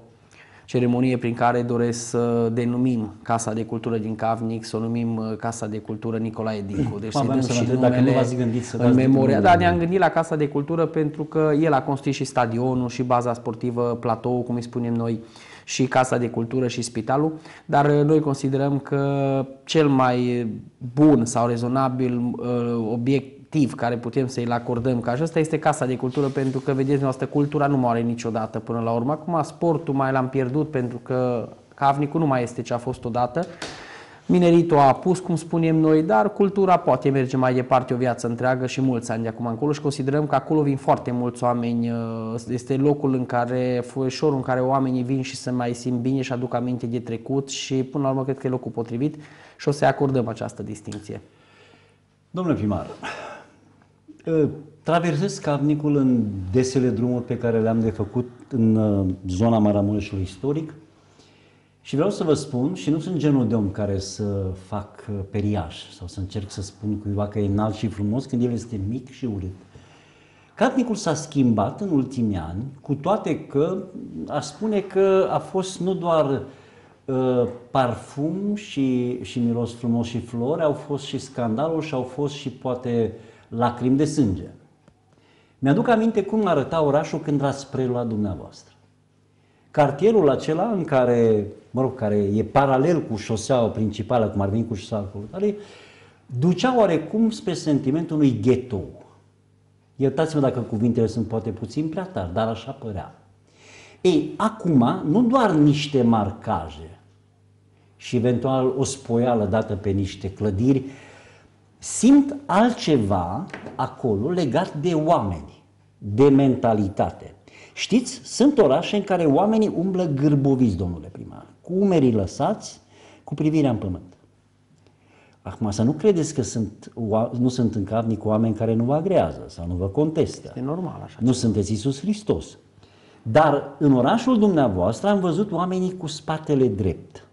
ceremonie prin care doresc să denumim Casa de Cultură din Cavnic, să o numim uh, Casa de Cultură Nicolae Dincu. Deci Aveam să-i dăm să vă și întreb dacă nu numele v-ați gândit să în dați memoria. numele. Da, ne-am gândit la Casa de Cultură pentru că el a construit și stadionul, și baza sportivă, platou, cum îi spunem noi, și Casa de Cultură și Spitalul, dar uh, noi considerăm că cel mai bun sau rezonabil uh, obiectiv care putem să-i acordăm ca acesta este Casa de Cultură pentru că, vedeți, noastră cultura nu moare niciodată până la urmă. Acum sportul mai l-am pierdut pentru că Cavnicul nu mai este ce a fost odată. Mineritul a apus, cum spunem noi, dar cultura poate merge mai departe o viață întreagă și mulți ani de acum încolo și considerăm că acolo vin foarte mulți oameni. uh, Este locul în care, foieșorul în care oamenii vin și să mai simt bine și aduc aminte de trecut și până la urmă cred că e locul potrivit și o să acordăm această distinție. Domnule primar, ă, traversez Cavnicul în desele drumuri pe care le-am de făcut în ă, zona Maramureșului istoric și vreau să vă spun, și nu sunt genul de om care să fac ă, periaș sau să încerc să spun cuiva că e înalt și frumos când el este mic și urât. Cavnicul s-a schimbat în ultimii ani, cu toate că aș spune că a fost nu doar uh, parfum și, și miros frumos și flori, au fost și scandaluri și au fost și poate lacrimi de sânge. Mi-aduc aminte cum arăta orașul când l-ați preluat dumneavoastră. Cartierul acela în care, mă rog, care e paralel cu șoseaua principală, cum ar veni cu șoseaua Călătoare, ducea oarecum spre sentimentul unui ghetou. Iertați-mă dacă cuvintele sunt poate puțin prea tari, dar așa părea. Ei, acum, nu doar niște marcaje și eventual o spoială dată pe niște clădiri, simt altceva acolo legat de oameni, de mentalitate. Știți, sunt orașe în care oamenii umblă gârboviți, domnule primar, cu umerii lăsați, cu privirea în pământ. Acum să nu credeți că sunt, oa- nu sunt în Cavnic oameni care nu vă agrează sau nu vă contestă. E normal așa. Nu sunteți Iisus Hristos. Dar în orașul dumneavoastră am văzut oamenii cu spatele drept.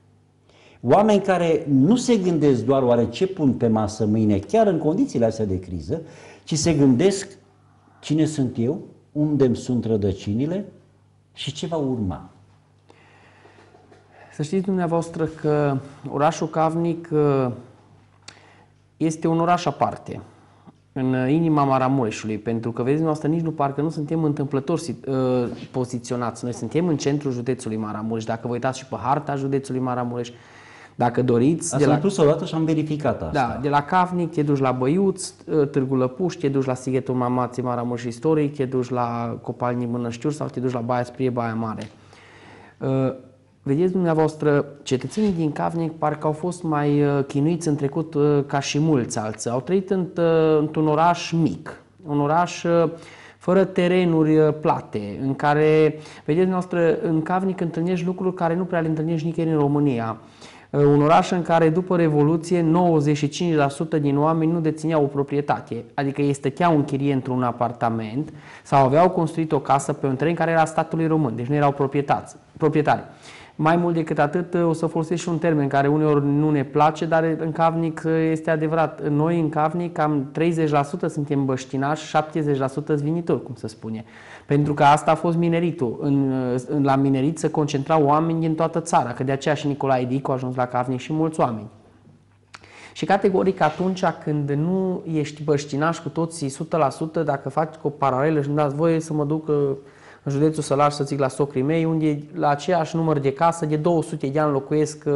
Oameni care nu se gândesc doar oare ce pun pe masă mâine, chiar în condițiile astea de criză, ci se gândesc cine sunt eu, unde îmi sunt rădăcinile și ce va urma. Să știți dumneavoastră că orașul Cavnic uh, este un oraș aparte în inima Maramureșului, pentru că, vedeți, noastră nici nu parcă nu suntem întâmplător sit- uh, poziționați. Noi suntem în centrul județului Maramureș. Dacă vă uitați și pe harta județului Maramureș, dacă doriți... Asta am spus odată și am verificat asta. Da, de la Cavnic te duci la Băiuț, uh, Târgu Lăpuș, te duci la Sighetul Mamații Maramureș Istoric, te duci la Copalnii Mănăștiuri sau te duci la Baia Sprie, Baia Mare. Uh, Vedeți dumneavoastră, cetățenii din Cavnic parcă au fost mai uh, chinuiți în trecut uh, ca și mulți alții. Au trăit în, uh, într-un oraș mic, un oraș uh, fără terenuri uh, plate, în care, vedeți noastră, în Cavnic întâlnești lucruri care nu prea le întâlnești nicăieri în România. Uh, un oraș în care după Revoluție 95% din oameni nu dețineau o proprietate, adică ei stăteau în chirie într-un apartament sau aveau construit o casă pe un teren care era statului român, deci nu erau proprietari. Mai mult decât atât, o să folosesc și un termen care uneori nu ne place, dar în Cavnic este adevărat. Noi în Cavnic cam 30% suntem băștinași, 70% zvinitori, cum se spune. Pentru că asta a fost mineritul. În, în, la minerit se concentrau oameni din toată țara, că de aceea și Nicolae Dicu a ajuns la Cavnic și mulți oameni. Și categoric atunci când nu ești băștinaș cu toții 100%, dacă faci o paralelă și îmi dați voie să mă duc în județul Sălaș, să zic, la socrii mei, unde la aceeași număr de casă, de 200 de ani locuiesc uh,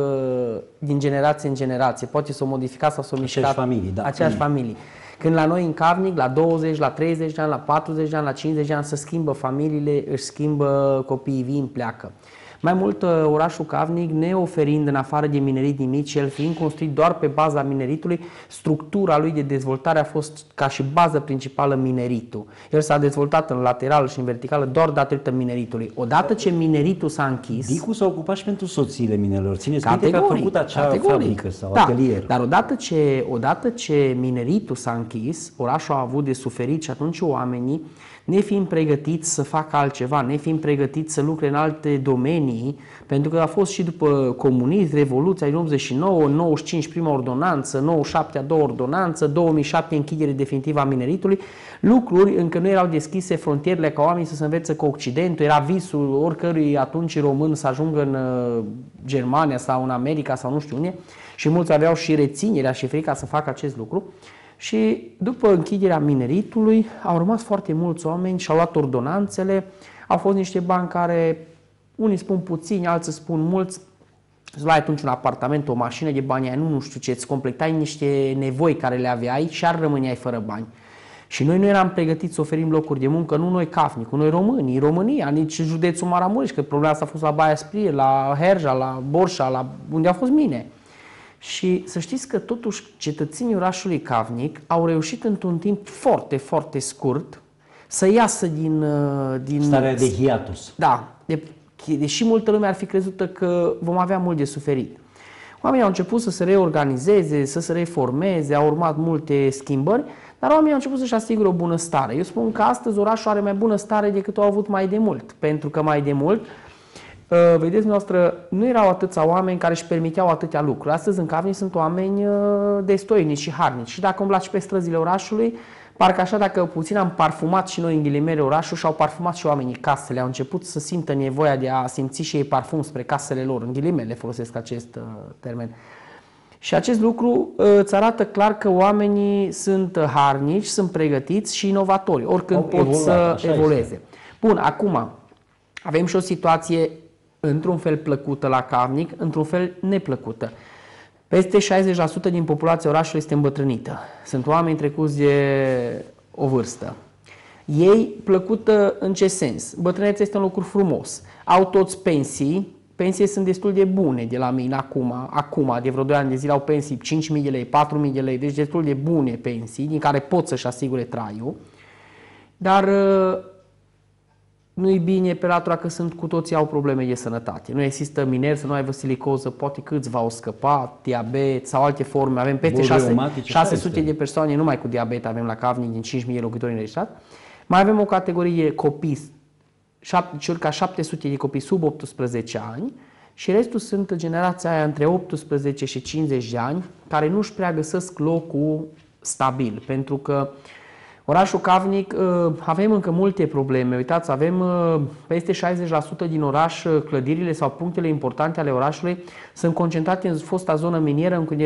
din generație în generație. Poate să o modificați sau să o mișcați. Aceeași familii, da. Aceeași familii. Când la noi în Cavnic, la 20, la 30 de ani, la 40 de ani, la 50 de ani, se schimbă familiile, își schimbă copiii, vin, pleacă. Mai mult, uh, orașul Cavnic, ne oferind în afară de minerit nimic, el fiind construit doar pe baza mineritului, structura lui de dezvoltare a fost ca și bază principală mineritul. El s-a dezvoltat în lateral și în verticală doar datorită mineritului. Odată ce mineritul s-a închis... Dicu s-a ocupat și pentru soțiile minelor. Țineți minte că a făcut acea categoric. fabrică sau da, atelier. Dar odată ce, odată ce mineritul s-a închis, orașul a avut de suferit și atunci oamenii ne fiind pregătiți să facă altceva, ne fiind pregătiți să lucre în alte domenii, pentru că a fost și după comunism, Revoluția din 89, 95 prima ordonanță, 97 a doua ordonanță, 2007 închidere definitivă a mineritului, lucruri încă nu erau deschise frontierele ca oamenii să se învețe cu Occidentul, era visul oricărui atunci român să ajungă în uh, Germania sau în America sau nu știu unde și mulți aveau și reținerea și frica să facă acest lucru. Și după închiderea mineritului au rămas foarte mulți oameni și au luat ordonanțele. Au fost niște bani care unii spun puțini, alții spun mulți. Îți luai atunci un apartament, o mașină de bani, nu, nu știu ce, îți completai niște nevoi care le aveai și ar rămâneai fără bani. Și noi nu eram pregătiți să oferim locuri de muncă, nu noi Cafnic, noi românii, România, nici județul Maramureș, că problema asta a fost la Baia Sprie, la Herja, la Borșa, la unde a fost mine. Și să știți că totuși cetățenii orașului Cavnic au reușit într-un timp foarte, foarte scurt să iasă din... Uh, din Starea de hiatus. Da, de, deși multă lume ar fi crezut că vom avea mult de suferit. Oamenii au început să se reorganizeze, să se reformeze, au urmat multe schimbări, dar oamenii au început să-și asigure o bună stare. Eu spun că astăzi orașul are mai bună stare decât au avut mai de mult, pentru că mai de mult Uh, vedeți, noastră, nu erau atâția oameni care își permiteau atâtea lucruri. Astăzi în Cavni sunt oameni uh, destoinici și harnici. Și dacă umblați pe străzile orașului, parcă așa dacă puțin am parfumat și noi în ghilimele orașul și au parfumat și oamenii casele. Au început să simtă nevoia de a simți și ei parfum spre casele lor. În ghilimele folosesc acest uh, termen. Și acest lucru îți arată clar că oamenii sunt harnici, sunt pregătiți și inovatori, oricând pot evoluat, să evolueze. Este. Bun, acum avem și o situație într-un fel plăcută la Cavnic, într-un fel neplăcută. Peste 60% din populația orașului este îmbătrânită. Sunt oameni trecuți de o vârstă. Ei plăcută în ce sens? Bătrânețea este un lucru frumos. Au toți pensii, pensiile sunt destul de bune de la mine acum, acum de vreo 2 ani de zile au pensii 5.000 de lei, 4.000 de lei, deci destul de bune pensii din care pot să-și asigure traiul. Dar nu-i bine pe latura că sunt cu toții au probleme de sănătate. Nu există miner să nu aibă silicoză, poate câțiva au scăpat, diabet sau alte forme. Avem peste 6, 600 de persoane numai cu diabet avem la Cavni din 5.000 locuitori înregistrat. Mai avem o categorie copii, circa 700 de copii sub 18 ani și restul sunt generația aia între 18 și 50 de ani care nu-și prea găsesc locul stabil, pentru că uh, Orașul Cavnic, uh, avem încă multe probleme. Uitați, avem uh, peste 60% din oraș, uh, clădirile sau punctele importante ale orașului sunt concentrate în fosta zonă minieră, în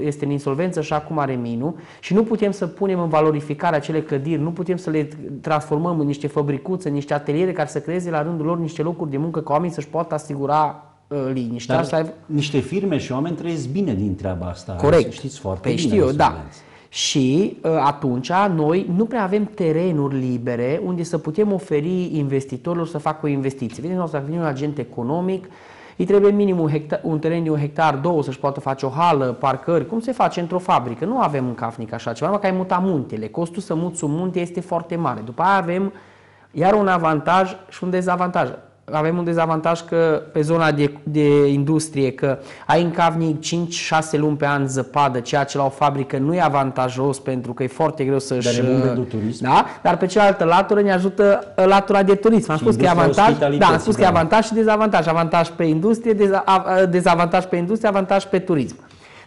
este în insolvență și acum are minul și nu putem să punem în valorificare acele clădiri, nu putem să le transformăm în niște fabricuțe, în niște ateliere care să creeze la rândul lor niște locuri de muncă ca oamenii să-și poată asigura liniștea. Dar să aibă... niște firme și oameni trăiesc bine din treaba asta. Corect. Știți foarte păi bine. Știu, da și uh, atunci noi nu prea avem terenuri libere unde să putem oferi investitorilor să facă o investiție. Vedeți, dacă vine un agent economic, Îi trebuie minim un, hectar, un teren de un hectar, două, să-și poată face o hală, parcări, cum se face într-o fabrică. Nu avem în Cafnic așa ceva, numai că ai muta muntele. Costul să muți un munte este foarte mare. După aia avem iar un avantaj și un dezavantaj avem un dezavantaj că pe zona de, de industrie, că ai în Cavnic 5-6 luni pe an zăpadă, ceea ce la o fabrică nu e avantajos pentru că e foarte greu să-și... Dar e bun pentru turism. Da? Dar pe cealaltă latură ne ajută uh, latura de turism. Am Și spus că e industria avantaj, da, am spus că e da. avantaj și dezavantaj. Avantaj pe industrie, deza- a- dezavantaj pe industrie, avantaj pe turism.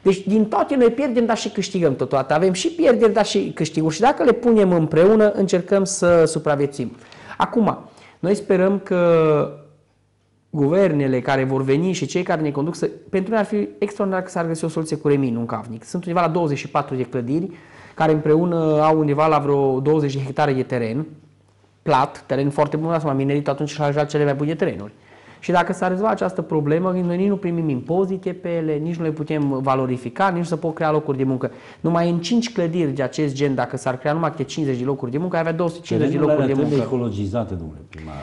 Deci din toate noi pierdem, dar și câștigăm totodată. Avem și pierderi, dar și câștiguri. Și dacă le punem împreună, încercăm să supraviețuim. Acum, noi sperăm că guvernele care vor veni și cei care ne conduc, să, pentru noi ar fi extraordinar că s-ar găsi o soluție cu Remin, un cavnic. Sunt undeva la 24 de clădiri care împreună au undeva la vreo 20 de hectare de teren, plat, teren foarte bun, asta mineritul atunci și-a luat cele mai bune terenuri. Și dacă s-ar rezolva această problemă, noi nici nu primim impozite pe ele, nici nu le putem valorifica, nici nu se pot crea locuri de muncă. Numai în 5 clădiri de acest gen, dacă s-ar crea numai câte 50 de locuri de muncă, ai avea 250 de Terenurile locuri de alea muncă. trebuie ecologizate, domnule primar.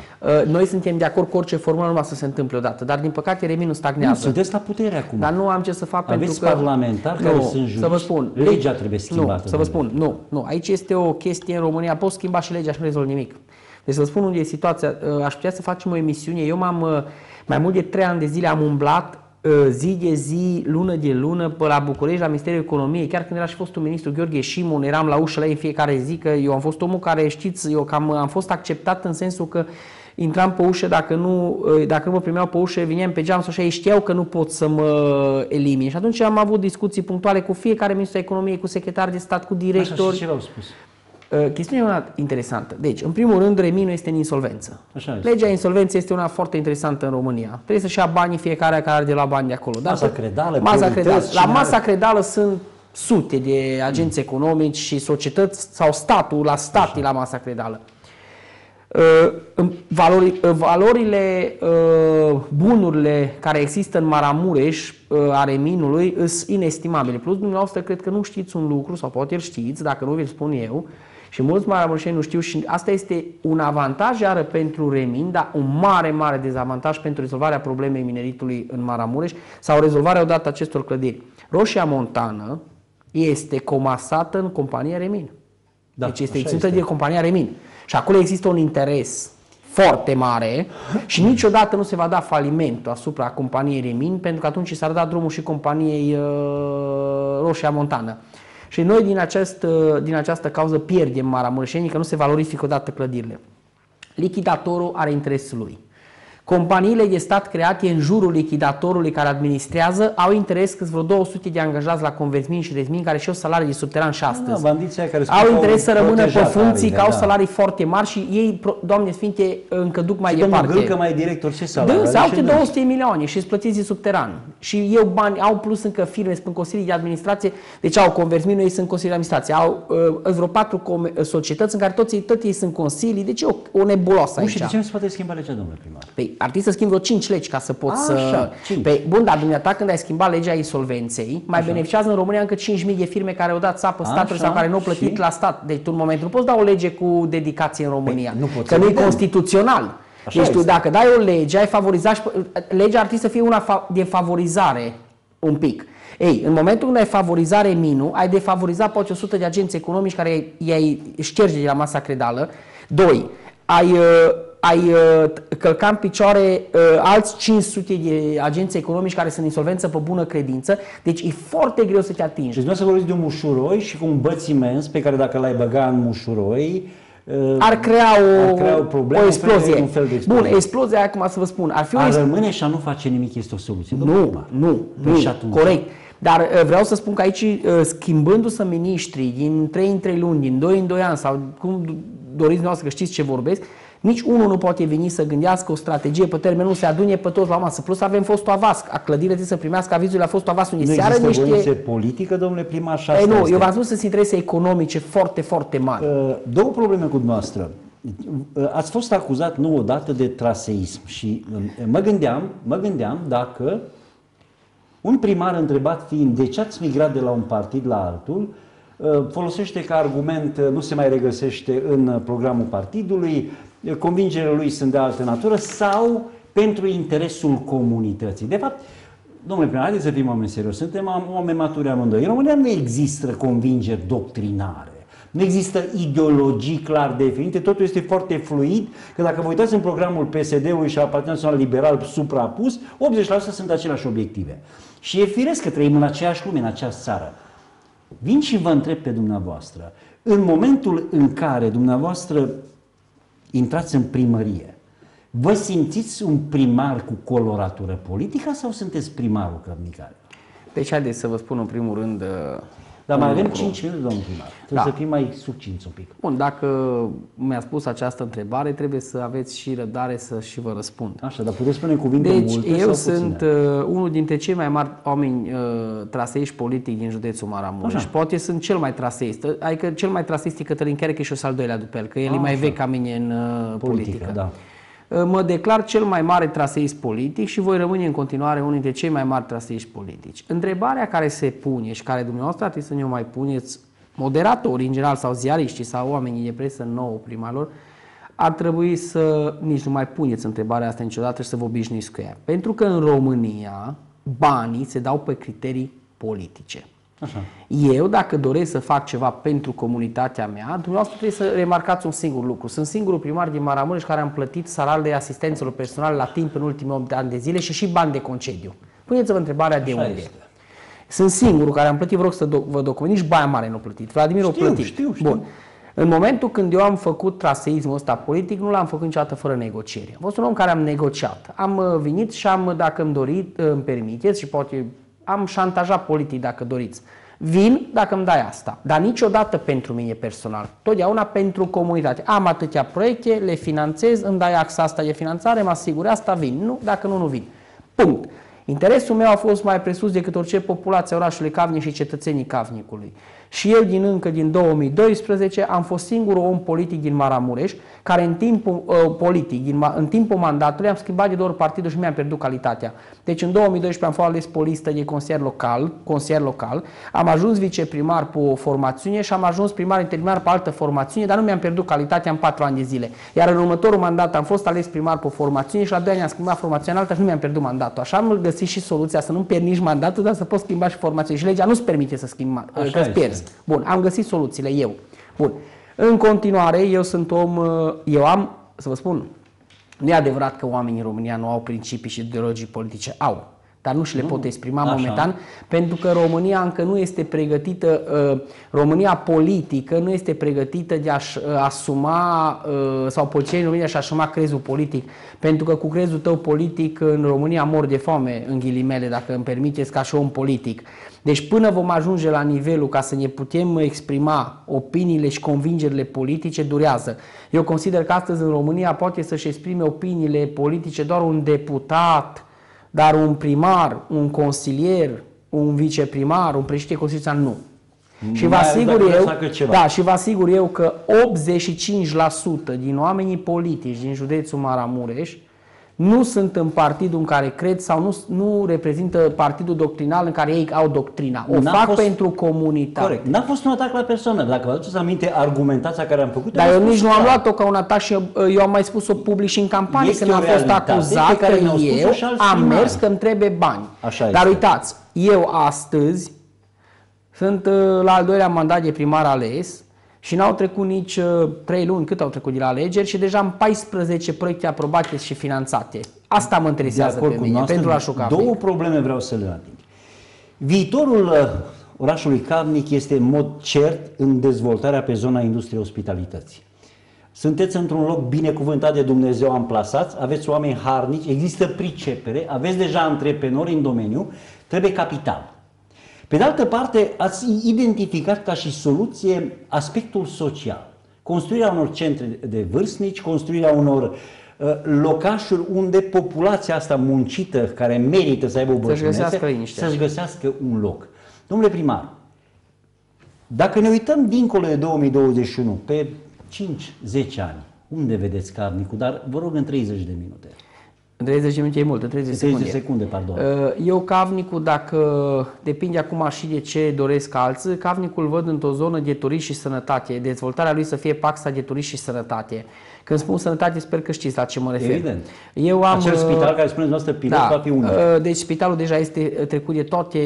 Uh, Noi suntem de acord cu orice formulă, numai să se întâmple odată, dar din păcate Reminul Nu, stagnează. sunteți la putere acum. Dar nu am ce să fac Aveți pentru că... parlamentari care sunt să vă juriști. spun. Legea trebuie schimbată, Nu, să vă domnule. spun, nu, nu. Aici este o chestie în România, poți schimba și legea și nu rezolvi nimic. Deci să vă spun unde e situația. Uh, Aș putea să facem o emisiune. Eu m-am, uh, mai mult de trei ani de zile am umblat uh, zi de zi, lună de lună, pe la București, la Ministerul Economiei, chiar când era și fostul ministru Gheorghe Șimon, eram la ușă la ei în fiecare zi, că eu am fost omul care, știți, eu cam am fost acceptat în sensul că intram pe ușă, dacă nu, uh, dacă nu mă primeau pe ușă, veneam pe geam sau așa, ei știau că nu pot să mă elimine. Și atunci am avut discuții punctuale cu fiecare ministru Economiei, cu secretar de stat, cu Așa, directori. și ce v-au spus? Uh, Chestiunea e una interesantă. Deci, în primul rând, Reminul este în insolvență. Așa este. Legea insolvenței este una foarte interesantă în România. Trebuie să-și ia banii fiecare care are de la bani de acolo. Masa Dacă- credală, masa priorități, credală. La cine masa are- credală sunt sute de agenți economici și societăți sau statul la stat e la masa credală. Uh, în valori, uh, valorile, uh, bunurile care există în Maramureș uh, a Reminului sunt inestimabile. Plus, dumneavoastră, cred că nu știți un lucru, sau poate îl știți, dacă nu vi-l spun eu, și mulți maramureșeni nu știu și asta este un avantaj iară pentru Remin, dar un mare, mare dezavantaj pentru rezolvarea problemei mineritului în Maramureș sau rezolvarea odată acestor clădiri. Roșia Montană este comasată în compania Remin. Da, deci este așa ținută este. de compania Remin. Și acolo există un interes foarte mare și niciodată nu se va da falimentul asupra companiei Remin pentru că atunci s-ar da drumul și companiei uh, Roșia Montană. Și noi din, acest, uh, din această cauză pierdem Maramureșenii că nu se valorifică odată clădirile. Lichidatorul are interesul lui. Companiile de stat create în jurul lichidatorului care administrează au interes că vreo 200 de angajați la convertmin și rezmin care și-au salarii de subteran și Da, astăzi. bandiții aia care spun au că au interes să rămână pe protejat funcții, arile, că au da. salarii foarte mari și ei, pro- Doamne Sfinte, încă duc mai Și domnul departe. Gâlcă mai e director, ce salariu? Da, are? sau Ce câte dânsul? 200 de milioane și îți plătiți de subteran. Și eu bani, au plus încă firme, sunt consilii de administrație, deci au convertminul, ei sunt consilii de administrație. Au uh, vreo patru com- societăți în care toți, toți ei sunt consilii, deci e o, o nebulosă Nu aici. și de ce nu se poate schimba legea, domnule primar? Păi, ar trebui să schimbi vreo 5 legi ca să poți să... Așa, cinci. Păi, bun, dar dumneata când ai schimbat legea insolvenței, mai beneficiază în România încă 5.000 de firme care au dat țapă statului Așa, sau care nu au plătit și? la stat. Deci tu în momentul nu poți da o lege cu dedicație în România. Păi, nu poți, că nu e evident. constituțional. Așa deci tu este. dacă dai o lege, ai favorizat și... Legea ar trebui să fie una fa- de favorizare un pic. Ei, în momentul când ai favorizare minul, ai defavorizat poate 100 de agenți economici care i- i-ai șterge de la masa credală. Doi, ai, uh, ai uh, călca în picioare uh, alți 500 de agenți economici care sunt în insolvență pe bună credință. Deci e foarte greu să te atingi. Deci dumneavoastră vorbiți de un mușuroi și cu un băț imens pe care dacă l-ai băga în mușuroi, uh, Ar crea o, ar crea o problemă, o un fel de- explozie. un fel de explozie. Bun, explozia, acum să vă spun, ar fi o a explozie. rămâne și a nu face nimic este o soluție. domnule Nu, primar. nu, Păi nu, și atunci? corect. Dar uh, vreau să spun că aici, uh, schimbându-se miniștrii din 3 în 3 luni, din 2 în 2 ani, sau cum doriți noastră că știți ce vorbesc, nici unul nu poate veni să gândească o strategie pe termen lung, să adune pe toți la masă. Plus avem fostul avas, a clădire trebuie să primească avizul la fostul avas unde Nu seară există voință niște... politică, domnule primar, și Ei, asta nu, este. eu v-am spus să sunt interese economice foarte, foarte mari. Uh, Două probleme cu dumneavoastră. Uh, Ați fost acuzat nu odată de traseism și uh, mă gândeam, mă gândeam dacă un primar întrebat fiind de ce ați migrat de la un partid la altul, uh, folosește ca argument uh, nu se mai regăsește în uh, programul partidului, uh, convingerile lui sunt de altă natură sau pentru interesul comunității. De fapt, domnule primar, haideți să fim oameni serios, suntem oameni maturi amândoi. În România nu există convingeri doctrinare. Nu există ideologii clar definite, totul este foarte fluid, că dacă vă uitați în programul PSD-ului și al Partidului Național Liberal suprapus, 80% sunt aceleași obiective. Și e firesc că trăim în aceeași lume, în aceeași țară. Vin și vă întreb pe dumneavoastră, în momentul în care dumneavoastră intrați în primărie, vă simțiți un primar cu coloratură politică sau sunteți primarul Cărnicare? Deci haideți să vă spun în primul rând dar mai avem 5 minute, domnul primar. Trebuie da. să fim mai succinți un pic. Bun, dacă mi-a spus această întrebare, trebuie să aveți și răbdare să și vă răspund. Așa, dar puteți spune cuvinte deci, multe eu sau sunt uh, unul dintre cei mai mari oameni uh, traseiști politic din județul Maramureș. Așa. Poate sunt cel mai traseist. Adică cel mai traseist e Cătălin Cherecheș și o să al doilea după el, că el A, e mai așa. vechi ca mine în uh, politică. politică. Da. Uh, mă declar cel mai mare traseist politic și voi rămâne în continuare unul dintre cei mai mari traseiști politici. Întrebarea care se pune și care dumneavoastră trebuie să ne o mai puneți moderatorii în general sau ziariștii sau oamenii de presă nouă primalor, ar trebui să nici nu mai puneți întrebarea asta niciodată și să vă obișnuiți cu ea. Pentru că în România banii se dau pe criterii politice. Așa. Eu, dacă doresc să fac ceva pentru comunitatea mea, dumneavoastră trebuie să remarcați un singur lucru. Sunt singurul primar din Maramureș care am plătit salariile asistenților personale la timp în ultimii 8 ani de zile și și bani de concediu. Puneți-vă întrebarea Așa de unde. Este. Sunt singurul care am plătit, vă rog să do- vă document, nici baia mare nu plătit. Vladimir știu, o plătit. Știu, știu. Bun. În momentul când eu am făcut traseismul ăsta politic, nu l-am făcut niciodată fără negociere. Am fost un om care am negociat. Am uh, venit și am, dacă îmi dorit, uh, îmi permiteți și poate am șantajat politic dacă doriți. Vin dacă îmi dai asta, dar niciodată pentru mine personal, totdeauna pentru comunitate. Am atâtea proiecte, le finanțez, îmi dai axa asta de finanțare, mă asigur asta, vin. Nu, dacă nu, nu vin. Punct. Interesul meu a fost mai presus decât orice populație orașului Cavnic și cetățenii Cavnicului. Și eu din încă din 2012 am fost singurul om politic din Maramureș care în timpul uh, politic, din, în timpul mandatului am schimbat de două ori partidul și mi-am pierdut calitatea. Deci în 2012 am fost ales pe listă de consilier local, consilier local, am ajuns viceprimar pe o formațiune și am ajuns primar interimar pe altă formațiune, dar nu mi-am pierdut calitatea în patru ani de zile. Iar în următorul mandat am fost ales primar pe o formațiune și la doi ani am schimbat formațiunea altă și nu mi-am pierdut mandatul. Așa am găsit și soluția să nu pierd nici mandatul, dar să pot schimba și formațiune. Și legea nu-ți permite să schimbi, să pierzi. Bun, am găsit soluțiile eu. Bun. În continuare, eu sunt om, uh, eu am, să vă spun, nu e adevărat că oamenii în România nu au principii și ideologii politice. Au dar nu și le pot exprima Așa. momentan, pentru că România încă nu este pregătită, uh, România politică nu este pregătită de a-și uh, asuma, sau politicienii în România și asuma crezul politic, pentru că cu crezul tău politic în România mor de foame, în ghilimele, dacă îmi permiteți, ca și om politic. Deci până vom ajunge la nivelul ca să ne putem exprima opiniile și convingerile politice, durează. Eu consider că astăzi în România poate să-și exprime opiniile politice doar un deputat, dar un primar, un consilier, un viceprimar, un președinte constituțional, nu. Și vă asigur eu, da, și vă asigur eu că 85% din oamenii politici din județul Maramureș nu sunt în partidul în care cred sau nu, nu reprezintă partidul doctrinal în care ei au doctrina. O fac fost, pentru comunitate. Corect. N-a fost un atac la persoană. Dacă vă aduceți aminte argumentația care am făcut Dar eu nici nu am luat-o ca un atac și eu am mai spus-o public și în campanie este când am fost acuzat că eu am mers că îmi trebuie bani. Așa Dar uitați, eu astăzi sunt uh, la al doilea mandat de primar ales și n-au trecut nici uh, 3 luni cât au trecut de la alegeri și deja am 14 proiecte aprobate și finanțate. Asta mă interesează pe mine, noastră, pentru a șuca. Două probleme vreau să le ating. Viitorul uh, orașului Cavnic este în mod cert în dezvoltarea pe zona industriei ospitalității. Sunteți într-un loc binecuvântat de Dumnezeu amplasați, aveți oameni harnici, există pricepere, aveți deja antreprenori în domeniu, trebuie capital. Pe de altă parte, ați identificat ca și soluție aspectul social. Construirea unor centre de vârstnici, construirea unor uh, locașuri unde populația asta muncită, care merită să aibă o bășunețe, să-și găsească un loc. Domnule primar, dacă ne uităm dincolo de 2021, pe 5-10 ani, unde vedeți carnicul? Dar vă rog în 30 de minute. În 30 de minute e mult, în 30 de 30 secunde. de secunde, pardon. Uh, Eu cavnicul, dacă depinde acum și de ce doresc alții, cavnicul văd într-o zonă de turism și sănătate, dezvoltarea lui să fie paxa de turism și sănătate. Când spun sănătate, sper că știți la ce mă refer. Evident. Eu am, Acel uh, spital care spuneți noastră pilot va fi unul. Uh, Deci spitalul deja este trecut de toate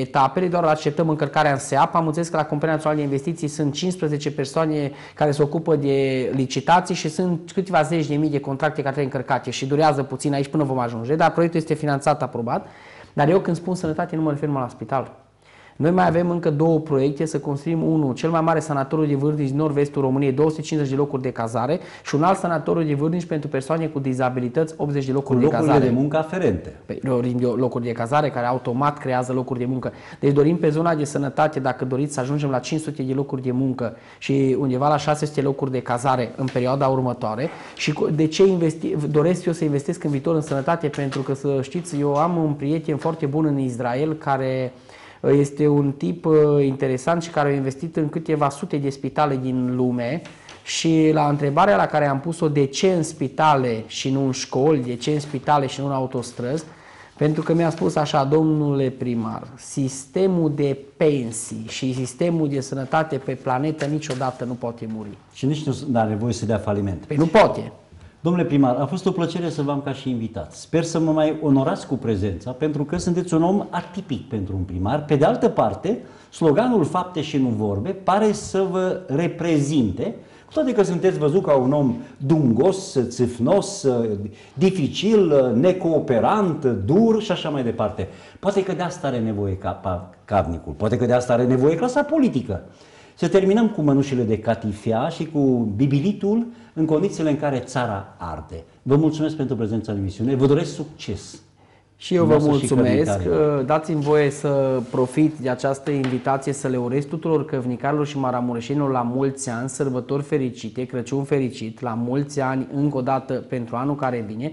etapele, doar așteptăm încărcarea în SEAP. Am înțeles că la Compania Națională de Investiții sunt 15 persoane care se ocupă de licitații și sunt câteva zeci de mii de contracte care trebuie încărcate și durează puțin aici până vom ajunge, dar proiectul este finanțat, aprobat. Dar eu când spun sănătate nu mă refer numai la spital. Noi mai avem încă două proiecte, să construim unul, cel mai mare sanatoriu de vârstnici din nord-vestul României, 250 de locuri de cazare și un alt sanatoriu de vârstnici pentru persoane cu dizabilități, 80 de Cu locuri de locurile cazare. de muncă aferente. Păi, dorim de locuri de cazare care automat creează locuri de muncă. Deci dorim pe zona de sănătate, dacă doriți să ajungem la 500 de locuri de muncă și undeva la 600 locuri de cazare în perioada următoare. Și cu- de ce investi, doresc eu să investesc în viitor în sănătate? Pentru că să știți, eu am un prieten foarte bun în Israel care uh, este un tip uh, interesant și care a investit în câteva sute de spitale din lume și la întrebarea la care am pus-o de ce în spitale și nu în școli, de ce în spitale și nu în autostrăzi, pentru că mi-a spus așa, domnule primar, sistemul de pensii și sistemul de sănătate pe planetă niciodată nu poate muri. Și nici nu are nevoie să dea faliment. Păi nu poate. Domnule primar, a fost o plăcere să vă am ca și invitat. Sper să mă mai onorați cu prezența, pentru că sunteți un om atipic pentru un primar. Pe de altă parte, sloganul fapte și nu vorbe pare să vă reprezinte, cu toate că sunteți văzut ca un om dungos, țâfnos, dificil, necooperant, dur și așa mai departe. Poate că de asta are nevoie ca cavnicul, poate că de asta are nevoie clasa politică. Să terminăm cu mănușile de catifea și cu bibilitul în condițiile în care țara arde. Vă mulțumesc pentru prezența în emisiune, vă doresc succes. Și eu vă Dumneavoastră și mulțumesc. cărnitarilor. Uh, Dați-mi voie să profit de această invitație să le urez tuturor căvnicarilor și maramureșenilor la mulți ani, sărbători fericite, Crăciun fericit, la mulți ani încă o dată pentru anul care vine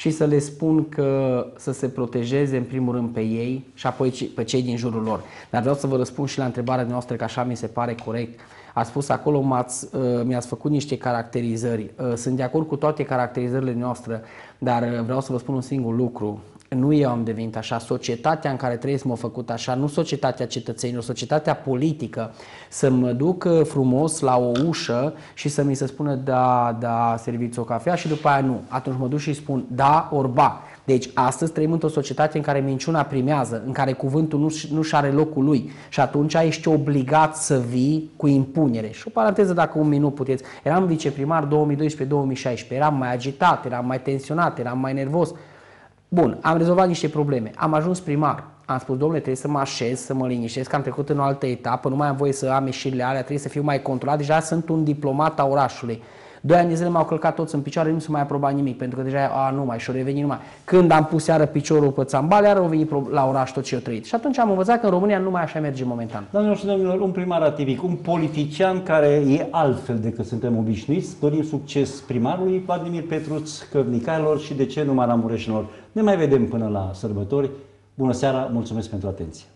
și să le spun că să se protejeze în primul rând pe ei și apoi ce- pe cei din jurul lor. Dar vreau să vă răspund și la întrebarea noastră, că așa mi se pare corect. Ați spus acolo, m-ați, uh, mi-ați făcut niște caracterizări. Uh, Sunt de acord cu toate caracterizările noastre, dar uh, vreau să vă spun un singur lucru. Nu eu am devenit așa, societatea în care trăiesc m-a făcut așa, nu societatea cetățenilor, societatea politică, să mă duc uh, frumos la o ușă și să mi se spună da, da, serviți o cafea și după aia nu. Atunci mă duc și spun da, orba. Deci astăzi trăim într-o societate în care minciuna primează, în care cuvântul nu, nu-și are locul lui și atunci ești obligat să vii cu impunere. Și o paranteză dacă un minut puteți. Eram viceprimar 2012-2016, eram mai agitat, eram mai tensionat, eram mai nervos. Bun, am rezolvat niște probleme. Am ajuns primar. Am spus, domnule, trebuie să mă așez, să mă liniștesc, că am trecut în o altă etapă, nu mai am voie să am ieșirile alea, trebuie să fiu mai controlat. Deja sunt un diplomat a orașului. Doi ani de zile m-au călcat toți în picioare, nu se mai aproba nimic, pentru că deja, a, nu mai, și-o reveni numai. Când am pus iară piciorul pe țambale, iară au venit pro- la oraș tot ce eu trăit. Și atunci am învățat că în România nu mai așa merge momentan. Doamnelor și domnilor, un primar atipic, un politician care e altfel decât suntem obișnuiți. Dorim succes primarului Vladimir Petruț, căvnicarilor și de ce nu maramureșilor. Ne mai vedem până la sărbători. Bună seara, mulțumesc pentru atenție.